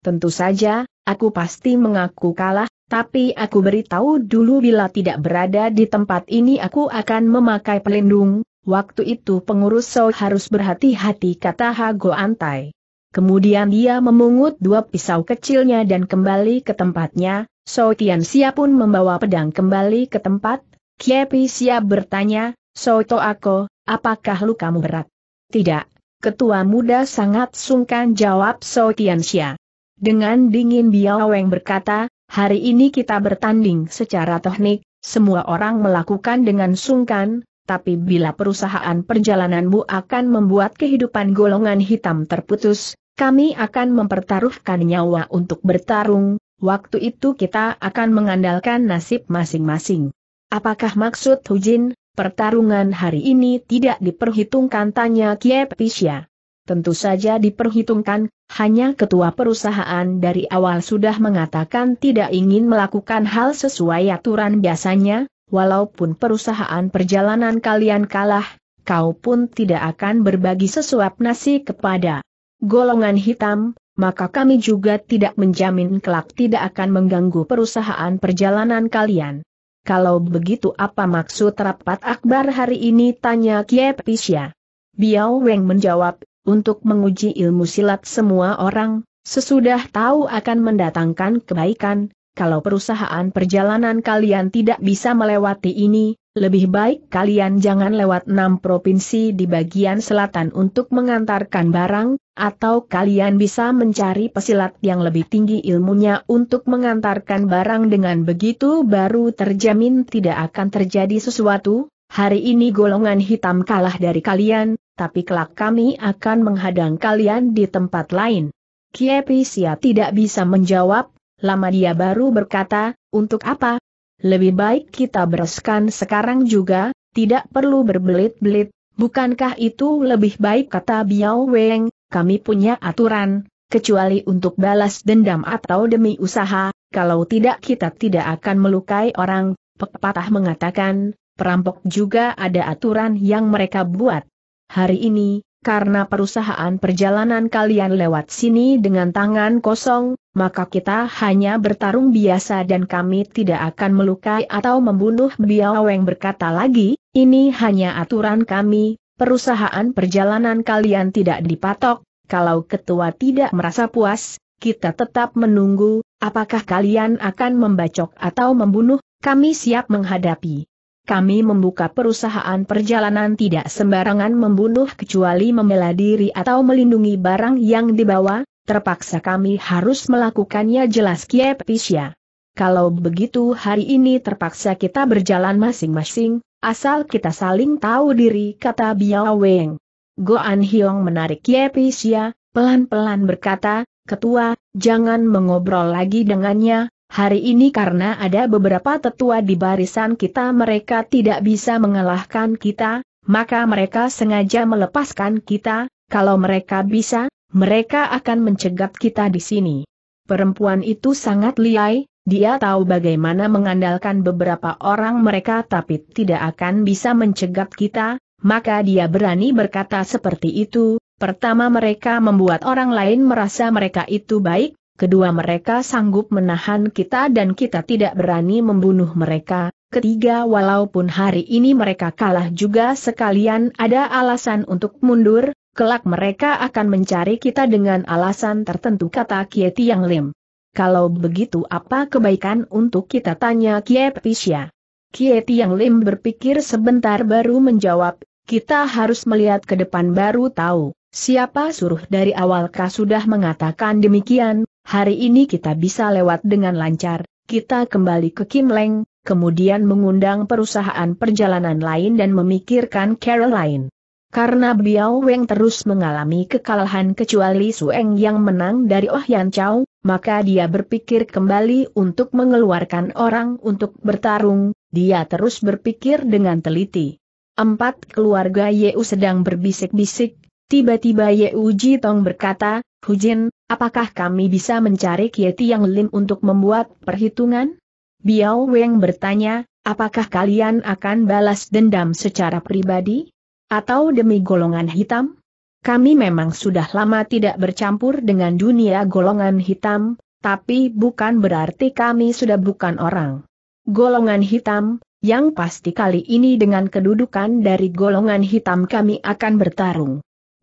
Tentu saja, aku pasti mengaku kalah, tapi aku beritahu dulu bila tidak berada di tempat ini aku akan memakai pelindung, waktu itu pengurus Sou harus berhati-hati kata Hago Antai. Kemudian dia memungut dua pisau kecilnya dan kembali ke tempatnya, Sou Tianxia pun membawa pedang kembali ke tempat, Kiepi siap bertanya, Soto aku, apakah lukamu berat? Tidak, ketua muda sangat sungkan jawab So Tianxia. Dengan dingin Biao Weng berkata, hari ini kita bertanding secara teknik, semua orang melakukan dengan sungkan, tapi bila perusahaan perjalananmu akan membuat kehidupan golongan hitam terputus, kami akan mempertaruhkan nyawa untuk bertarung, waktu itu kita akan mengandalkan nasib masing-masing. Apakah maksud Hujin, pertarungan hari ini tidak diperhitungkan tanya Kiep Pisya? Tentu saja diperhitungkan, hanya ketua perusahaan dari awal sudah mengatakan tidak ingin melakukan hal sesuai aturan biasanya, walaupun perusahaan perjalanan kalian kalah, kau pun tidak akan berbagi sesuap nasi kepada golongan hitam, maka kami juga tidak menjamin kelak tidak akan mengganggu perusahaan perjalanan kalian. Kalau begitu apa maksud rapat akbar hari ini tanya Kiep Pisya. Biao Weng menjawab, untuk menguji ilmu silat semua orang, sesudah tahu akan mendatangkan kebaikan, kalau perusahaan perjalanan kalian tidak bisa melewati ini, lebih baik kalian jangan lewat enam provinsi di bagian selatan untuk mengantarkan barang, atau kalian bisa mencari pesilat yang lebih tinggi ilmunya untuk mengantarkan barang dengan begitu baru terjamin tidak akan terjadi sesuatu, hari ini golongan hitam kalah dari kalian, tapi kelak kami akan menghadang kalian di tempat lain. Kiepisia tidak bisa menjawab, lama dia baru berkata, untuk apa? Lebih baik kita bereskan sekarang juga, tidak perlu berbelit-belit, bukankah itu lebih baik? kata Biao Weng, kami punya aturan, kecuali untuk balas dendam atau demi usaha, kalau tidak kita tidak akan melukai orang, pepatah mengatakan, perampok juga ada aturan yang mereka buat. Hari ini, karena perusahaan perjalanan kalian lewat sini dengan tangan kosong, maka kita hanya bertarung biasa dan kami tidak akan melukai atau membunuh Biaweng berkata lagi, ini hanya aturan kami, perusahaan perjalanan kalian tidak dipatok, kalau ketua tidak merasa puas, kita tetap menunggu, apakah kalian akan membacok atau membunuh, kami siap menghadapi. Kami membuka perusahaan perjalanan tidak sembarangan membunuh kecuali membela atau melindungi barang yang dibawa, terpaksa kami harus melakukannya jelas Kiep Pisya. Kalau begitu hari ini terpaksa kita berjalan masing-masing, asal kita saling tahu diri kata Biao Weng. Goan Hyong menarik Kiep Pisya, pelan-pelan berkata, Ketua, jangan mengobrol lagi dengannya, Hari ini karena ada beberapa tetua di barisan kita mereka tidak bisa mengalahkan kita, maka mereka sengaja melepaskan kita, kalau mereka bisa, mereka akan mencegat kita di sini. Perempuan itu sangat liai, dia tahu bagaimana mengandalkan beberapa orang mereka tapi tidak akan bisa mencegat kita, maka dia berani berkata seperti itu. Pertama mereka membuat orang lain merasa mereka itu baik, kedua mereka sanggup menahan kita dan kita tidak berani membunuh mereka, ketiga walaupun hari ini mereka kalah juga sekalian ada alasan untuk mundur, kelak mereka akan mencari kita dengan alasan tertentu kata Kie Tiang Lim. Kalau begitu apa kebaikan untuk kita tanya Kie Pisya? Kie Tiang Lim berpikir sebentar baru menjawab, kita harus melihat ke depan baru tahu. Siapa suruh dari awal kah sudah mengatakan demikian, hari ini kita bisa lewat dengan lancar, kita kembali ke Kim Leng, kemudian mengundang perusahaan perjalanan lain dan memikirkan Caroline. Karena Biao Weng terus mengalami kekalahan kecuali Sueng yang menang dari Oh Yan Chao, maka dia berpikir kembali untuk mengeluarkan orang untuk bertarung, dia terus berpikir dengan teliti. Empat keluarga Yeu sedang berbisik-bisik, Tiba-tiba Ye Uji Tong berkata, Hujin, apakah kami bisa mencari Kieti yang Lim untuk membuat perhitungan? Biao Weng bertanya, apakah kalian akan balas dendam secara pribadi? Atau demi golongan hitam? Kami memang sudah lama tidak bercampur dengan dunia golongan hitam, tapi bukan berarti kami sudah bukan orang. Golongan hitam, yang pasti kali ini dengan kedudukan dari golongan hitam kami akan bertarung.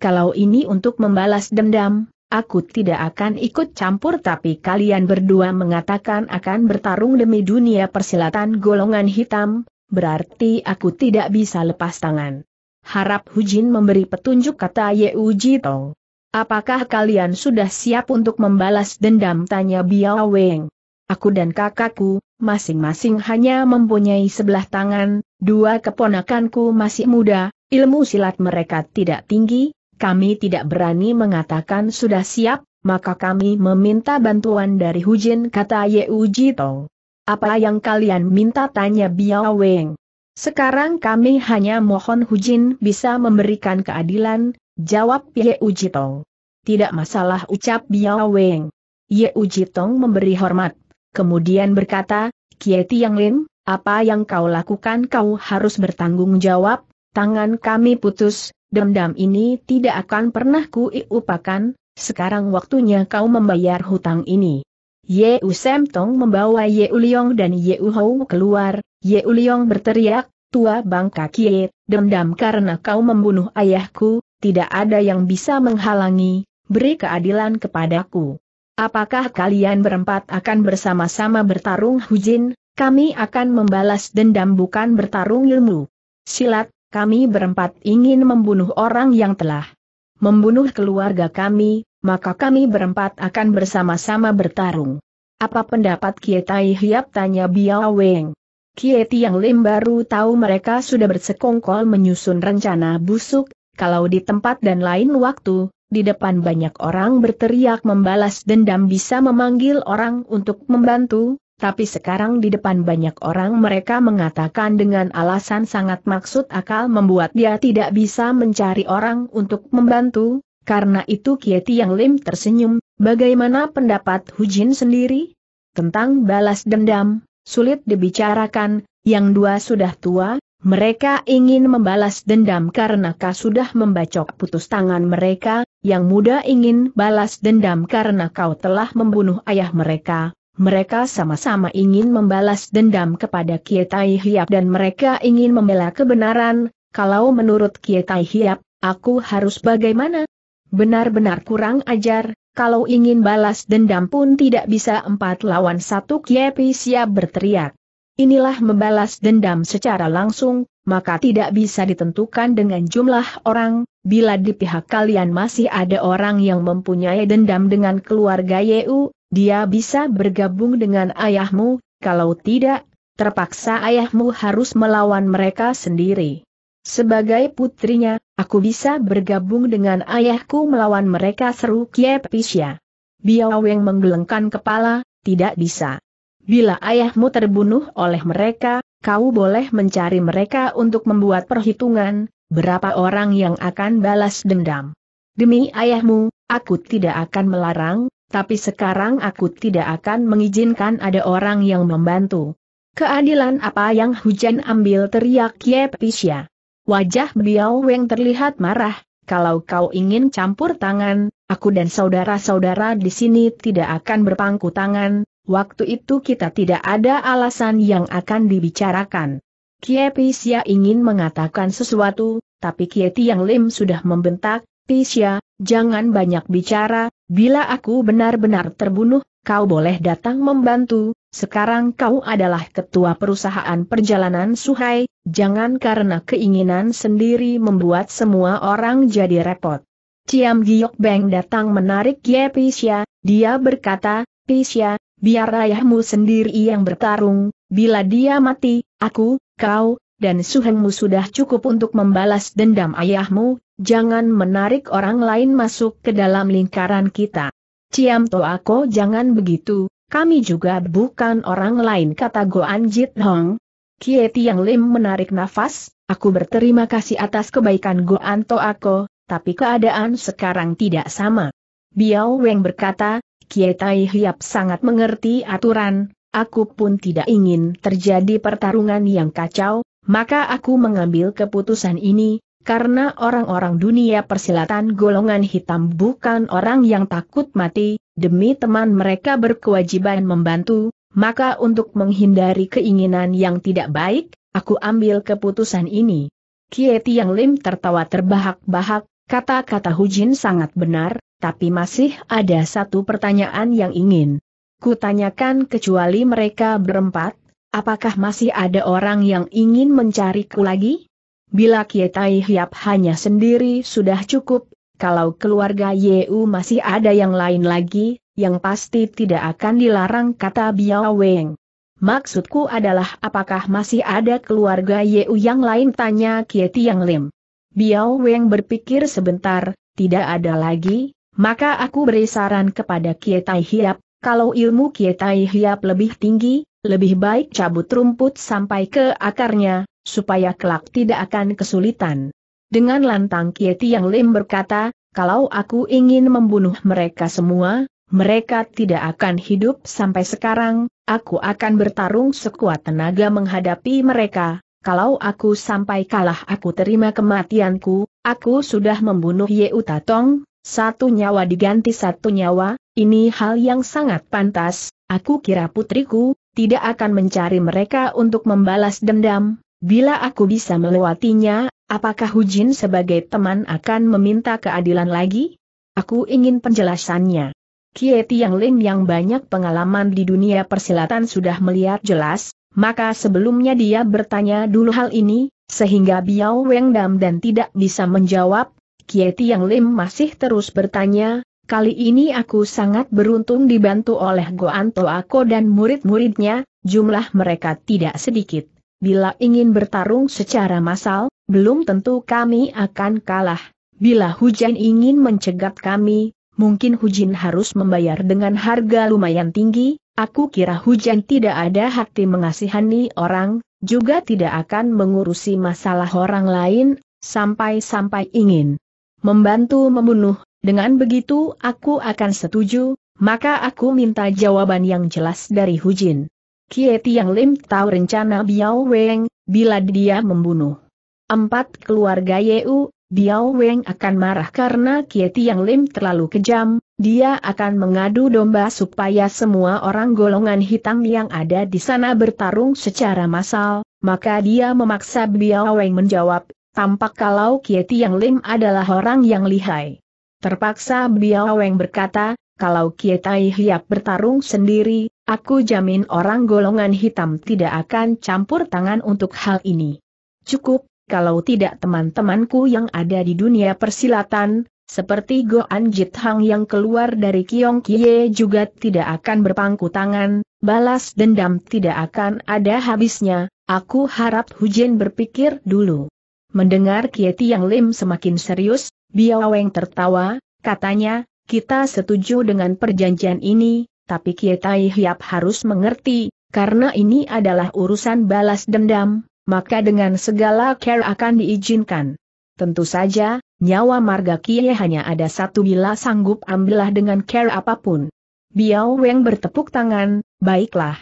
Kalau ini untuk membalas dendam, aku tidak akan ikut campur tapi kalian berdua mengatakan akan bertarung demi dunia persilatan golongan hitam, berarti aku tidak bisa lepas tangan. Harap Hujin memberi petunjuk kata Ye Uji Tong. Apakah kalian sudah siap untuk membalas dendam tanya Biao Weng? Aku dan kakakku, masing-masing hanya mempunyai sebelah tangan, dua keponakanku masih muda, ilmu silat mereka tidak tinggi, kami tidak berani mengatakan sudah siap, maka kami meminta bantuan dari Hujin kata Yeu Jitong. Apa yang kalian minta tanya Biao Weng. Sekarang kami hanya mohon Hujin bisa memberikan keadilan, jawab Yeu Jitong. Tidak masalah ucap Biao Weng. Yeu Jitong memberi hormat. Kemudian berkata, Kie Tiang Lim, apa yang kau lakukan kau harus bertanggung jawab, tangan kami putus, dendam ini tidak akan pernah kuiupakan, sekarang waktunya kau membayar hutang ini. Ye U Sem Tong membawa Ye U dan Ye U Hou keluar, Ye U Liong berteriak, tua bangka kie, dendam karena kau membunuh ayahku, tidak ada yang bisa menghalangi, beri keadilan kepadaku. Apakah kalian berempat akan bersama-sama bertarung Hujin, kami akan membalas dendam bukan bertarung ilmu. Silat, kami berempat ingin membunuh orang yang telah membunuh keluarga kami, maka kami berempat akan bersama-sama bertarung. Apa pendapat Kietai Hiap tanya Biao Weng? Kieti yang Lim baru tahu mereka sudah bersekongkol menyusun rencana busuk, kalau di tempat dan lain waktu, di depan banyak orang berteriak membalas dendam bisa memanggil orang untuk membantu, tapi sekarang di depan banyak orang mereka mengatakan dengan alasan sangat maksud akal membuat dia tidak bisa mencari orang untuk membantu, karena itu Kieti yang Lim tersenyum, bagaimana pendapat Hujin sendiri? Tentang balas dendam, sulit dibicarakan, yang dua sudah tua, mereka ingin membalas dendam karena kau sudah membacok putus tangan mereka, yang muda ingin balas dendam karena kau telah membunuh ayah mereka, mereka sama-sama ingin membalas dendam kepada Kietai Hiap dan mereka ingin membela kebenaran, kalau menurut Kietai Hiap, aku harus bagaimana? Benar-benar kurang ajar, kalau ingin balas dendam pun tidak bisa empat lawan satu Kiepi siap berteriak. Inilah membalas dendam secara langsung, maka tidak bisa ditentukan dengan jumlah orang, bila di pihak kalian masih ada orang yang mempunyai dendam dengan keluarga Yeu, dia bisa bergabung dengan ayahmu, kalau tidak, terpaksa ayahmu harus melawan mereka sendiri. Sebagai putrinya, aku bisa bergabung dengan ayahku melawan mereka seru Kie Pisya. Biao yang menggelengkan kepala, tidak bisa. Bila ayahmu terbunuh oleh mereka, kau boleh mencari mereka untuk membuat perhitungan, berapa orang yang akan balas dendam. Demi ayahmu, aku tidak akan melarang, tapi sekarang aku tidak akan mengizinkan ada orang yang membantu. Keadilan apa yang hujan ambil teriak Ye Pisya. Wajah beliau yang terlihat marah, kalau kau ingin campur tangan, aku dan saudara-saudara di sini tidak akan berpangku tangan, waktu itu kita tidak ada alasan yang akan dibicarakan. Kie Pisya ingin mengatakan sesuatu, tapi Kie Tiang Lim sudah membentak, Pisya, jangan banyak bicara, bila aku benar-benar terbunuh, kau boleh datang membantu, sekarang kau adalah ketua perusahaan perjalanan Suhai, jangan karena keinginan sendiri membuat semua orang jadi repot. Ciam Giok Beng datang menarik Ye Pisya, dia berkata, Pisya, biar ayahmu sendiri yang bertarung, bila dia mati, aku, kau, dan suhengmu sudah cukup untuk membalas dendam ayahmu, jangan menarik orang lain masuk ke dalam lingkaran kita. Ciam Toako jangan begitu, kami juga bukan orang lain kata Goan Jit Hong. Kie Tiang Lim menarik nafas, aku berterima kasih atas kebaikan Goan Toako, tapi keadaan sekarang tidak sama. Biao Weng berkata, Kie Tai Hiap sangat mengerti aturan, aku pun tidak ingin terjadi pertarungan yang kacau, maka aku mengambil keputusan ini, karena orang-orang dunia persilatan golongan hitam bukan orang yang takut mati, demi teman mereka berkewajiban membantu, maka untuk menghindari keinginan yang tidak baik, aku ambil keputusan ini. Kie Tiang Lim tertawa terbahak-bahak, kata-kata Hujin sangat benar, tapi masih ada satu pertanyaan yang ingin kutanyakan kecuali mereka berempat, apakah masih ada orang yang ingin mencariku lagi? Bila Kietai Hiap hanya sendiri sudah cukup, kalau keluarga Yeu masih ada yang lain lagi, yang pasti tidak akan dilarang kata Biao Weng. Maksudku adalah apakah masih ada keluarga Yeu yang lain tanya Kieti yang Lim. Biao Weng berpikir sebentar, tidak ada lagi, Maka aku beri saran kepada Kietai Hiap, kalau ilmu Kietai Hiap lebih tinggi, lebih baik cabut rumput sampai ke akarnya, supaya kelak tidak akan kesulitan. Dengan lantang Kieti yang Lim berkata, kalau aku ingin membunuh mereka semua, mereka tidak akan hidup sampai sekarang, aku akan bertarung sekuat tenaga menghadapi mereka, kalau aku sampai kalah aku terima kematianku, aku sudah membunuh Ye Utatong, satu nyawa diganti satu nyawa, ini hal yang sangat pantas, aku kira putriku, tidak akan mencari mereka untuk membalas dendam, bila aku bisa melewatinya, apakah Hujin sebagai teman akan meminta keadilan lagi? Aku ingin penjelasannya. Kie Tiang Lim yang banyak pengalaman di dunia persilatan sudah melihat jelas, maka sebelumnya dia bertanya dulu hal ini, sehingga Biao Weng Dam dan tidak bisa menjawab, Kie Tiang Lim masih terus bertanya, kali ini aku sangat beruntung dibantu oleh Goan Toako dan murid-muridnya, jumlah mereka tidak sedikit. Bila ingin bertarung secara massal, belum tentu kami akan kalah. Bila hujan ingin mencegat kami, mungkin Hujin harus membayar dengan harga lumayan tinggi, aku kira Hujan tidak ada hati mengasihani orang, juga tidak akan mengurusi masalah orang lain, sampai-sampai ingin membantu membunuh, dengan begitu aku akan setuju, maka aku minta jawaban yang jelas dari Hujin. Kie Tiang Lim tahu rencana Biao Weng, bila dia membunuh empat keluarga Yeu, Biao Weng akan marah karena Kie Tiang Lim terlalu kejam, dia akan mengadu domba supaya semua orang golongan hitam yang ada di sana bertarung secara massal, maka dia memaksa Biao Weng menjawab, tampak kalau Kie Tiang Lim adalah orang yang lihai. Terpaksa Biao Weng berkata, kalau Kie Tai Hiap bertarung sendiri, aku jamin orang golongan hitam tidak akan campur tangan untuk hal ini. Cukup, kalau tidak teman-temanku yang ada di dunia persilatan, seperti Goan Jit Hang yang keluar dari Kiong Kie juga tidak akan berpangku tangan, balas dendam tidak akan ada habisnya, aku harap Hujen berpikir dulu. Mendengar Kie Tiang Lim semakin serius, Biaweng tertawa, katanya, kita setuju dengan perjanjian ini, tapi Kie Tai Hiap harus mengerti, karena ini adalah urusan balas dendam, maka dengan segala care akan diizinkan. Tentu saja, nyawa marga Kie hanya ada satu bila sanggup ambillah dengan care apa pun. Biao Weng bertepuk tangan, baiklah.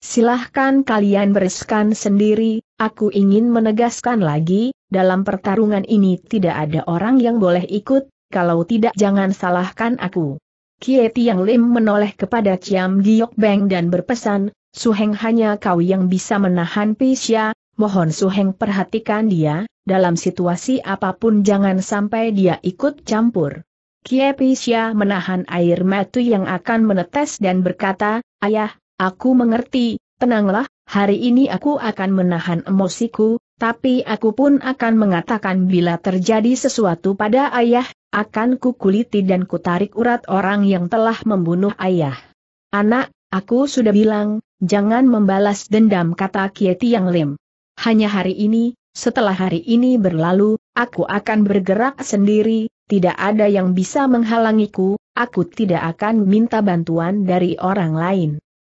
Silahkan kalian bereskan sendiri, aku ingin menegaskan lagi, dalam pertarungan ini tidak ada orang yang boleh ikut, kalau tidak jangan salahkan aku. Kie Tiang Lim menoleh kepada Chiam Giok Beng dan berpesan, Suheng hanya kau yang bisa menahan Pisya, mohon Suheng perhatikan dia, dalam situasi apa pun jangan sampai dia ikut campur. Kie Pisya menahan air mata yang akan menetes dan berkata, Ayah, aku mengerti, tenanglah, hari ini aku akan menahan emosiku, tapi aku pun akan mengatakan bila terjadi sesuatu pada ayah, akan kukuliti dan kutarik urat orang yang telah membunuh ayah. Anak, aku sudah bilang, jangan membalas dendam kata Kieti yang Lim. Hanya hari ini, setelah hari ini berlalu, aku akan bergerak sendiri, tidak ada yang bisa menghalangiku, aku tidak akan minta bantuan dari orang lain.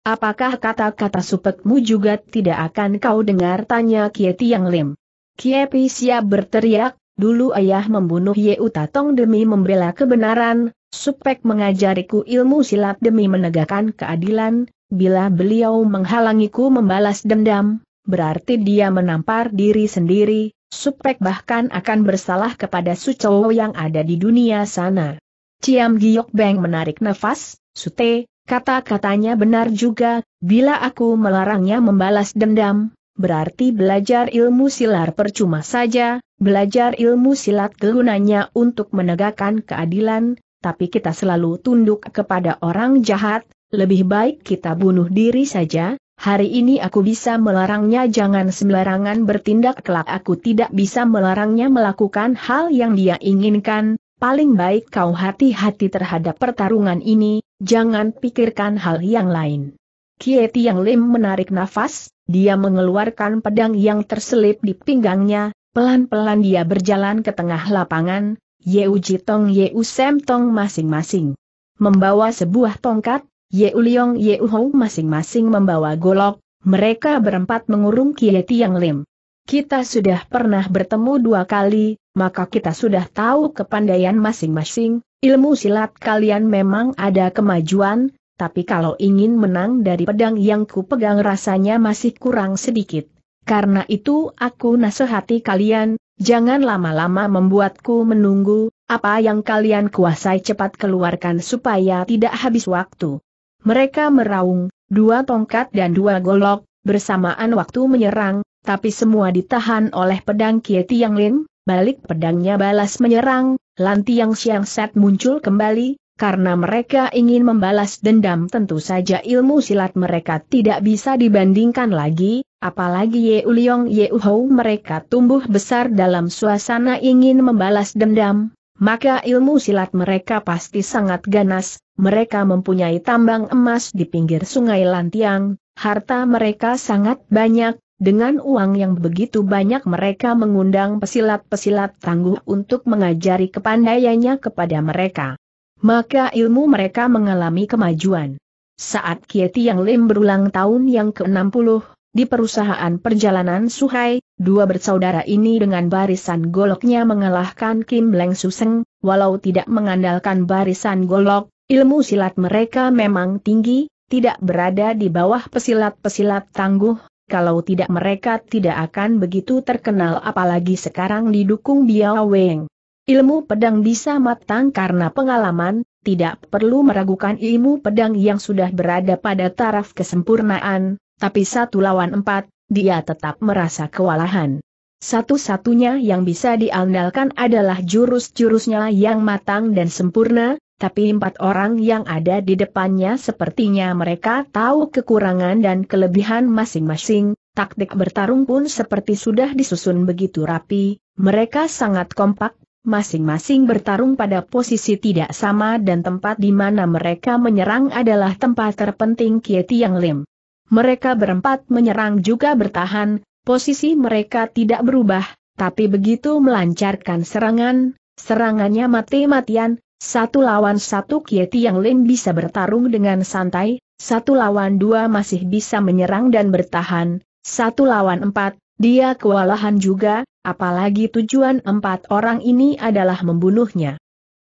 Apakah kata-kata supekmu juga tidak akan kau dengar? Tanya Kie Tiang Lim? Kie siap berteriak, dulu ayah membunuh Ye Utatong demi membela kebenaran, supek mengajariku ilmu silat demi menegakkan keadilan, bila beliau menghalangiku membalas dendam, berarti dia menampar diri sendiri, Supek bahkan akan bersalah kepada Sucowo yang ada di dunia sana. Ciam Giok Beng menarik nafas, Sute, kata-katanya benar juga, bila aku melarangnya membalas dendam, berarti belajar ilmu silar percuma saja, belajar ilmu silat kegunanya untuk menegakkan keadilan, tapi kita selalu tunduk kepada orang jahat, lebih baik kita bunuh diri saja, Hari ini aku bisa melarangnya jangan sembarangan bertindak kelak. Aku tidak bisa melarangnya melakukan hal yang dia inginkan, paling baik kau hati-hati terhadap pertarungan ini, jangan pikirkan hal yang lain. Kieti yang Lim menarik nafas, dia mengeluarkan pedang yang terselip di pinggangnya, pelan-pelan dia berjalan ke tengah lapangan, Yeu Jitong Yeu Sem Tong masing-masing. Membawa sebuah tongkat, Yeu Liong Yeu Hou masing-masing membawa golok, mereka berempat mengurung Kie Tiang Lim. Kita sudah pernah bertemu dua kali, maka kita sudah tahu kepandaian masing-masing, ilmu silat kalian memang ada kemajuan, tapi kalau ingin menang dari pedang yang ku pegang rasanya masih kurang sedikit. Karena itu aku nasihati kalian, jangan lama-lama membuatku menunggu, apa yang kalian kuasai cepat keluarkan supaya tidak habis waktu. Mereka meraung, dua tongkat dan dua golok, bersamaan waktu menyerang, tapi semua ditahan oleh pedang Kie Tiang Lin, balik pedangnya balas menyerang, Lantiang Siang Set muncul kembali, karena mereka ingin membalas dendam. Tentu saja ilmu silat mereka tidak bisa dibandingkan lagi, apalagi Ye Uliong Ye Uhou mereka tumbuh besar dalam suasana ingin membalas dendam, maka ilmu silat mereka pasti sangat ganas, mereka mempunyai tambang emas di pinggir sungai Lantiang, harta mereka sangat banyak, dengan uang yang begitu banyak mereka mengundang pesilat-pesilat tangguh untuk mengajari kepandaiannya kepada mereka. Maka ilmu mereka mengalami kemajuan. Saat Kieti yang Lim berulang tahun yang ke-60, di perusahaan perjalanan Suhai, dua bersaudara ini dengan barisan goloknya mengalahkan Kim Leng Suseng, walau tidak mengandalkan barisan golok, ilmu silat mereka memang tinggi, tidak berada di bawah pesilat-pesilat tangguh, kalau tidak mereka tidak akan begitu terkenal apalagi sekarang didukung Biao Weng. Ilmu pedang bisa matang karena pengalaman, tidak perlu meragukan ilmu pedang yang sudah berada pada taraf kesempurnaan, tapi satu lawan empat, dia tetap merasa kewalahan. Satu-satunya yang bisa diandalkan adalah jurus-jurusnya yang matang dan sempurna, tapi empat orang yang ada di depannya sepertinya mereka tahu kekurangan dan kelebihan masing-masing, taktik bertarung pun seperti sudah disusun begitu rapi, mereka sangat kompak, masing-masing bertarung pada posisi tidak sama dan tempat di mana mereka menyerang adalah tempat terpenting Kieti Yang Lim. Mereka berempat menyerang juga bertahan, posisi mereka tidak berubah, tapi begitu melancarkan serangan, serangannya mati-matian, satu lawan satu Kieti yang Lim bisa bertarung dengan santai, satu lawan dua masih bisa menyerang dan bertahan, satu lawan empat, dia kewalahan juga, apalagi tujuan empat orang ini adalah membunuhnya.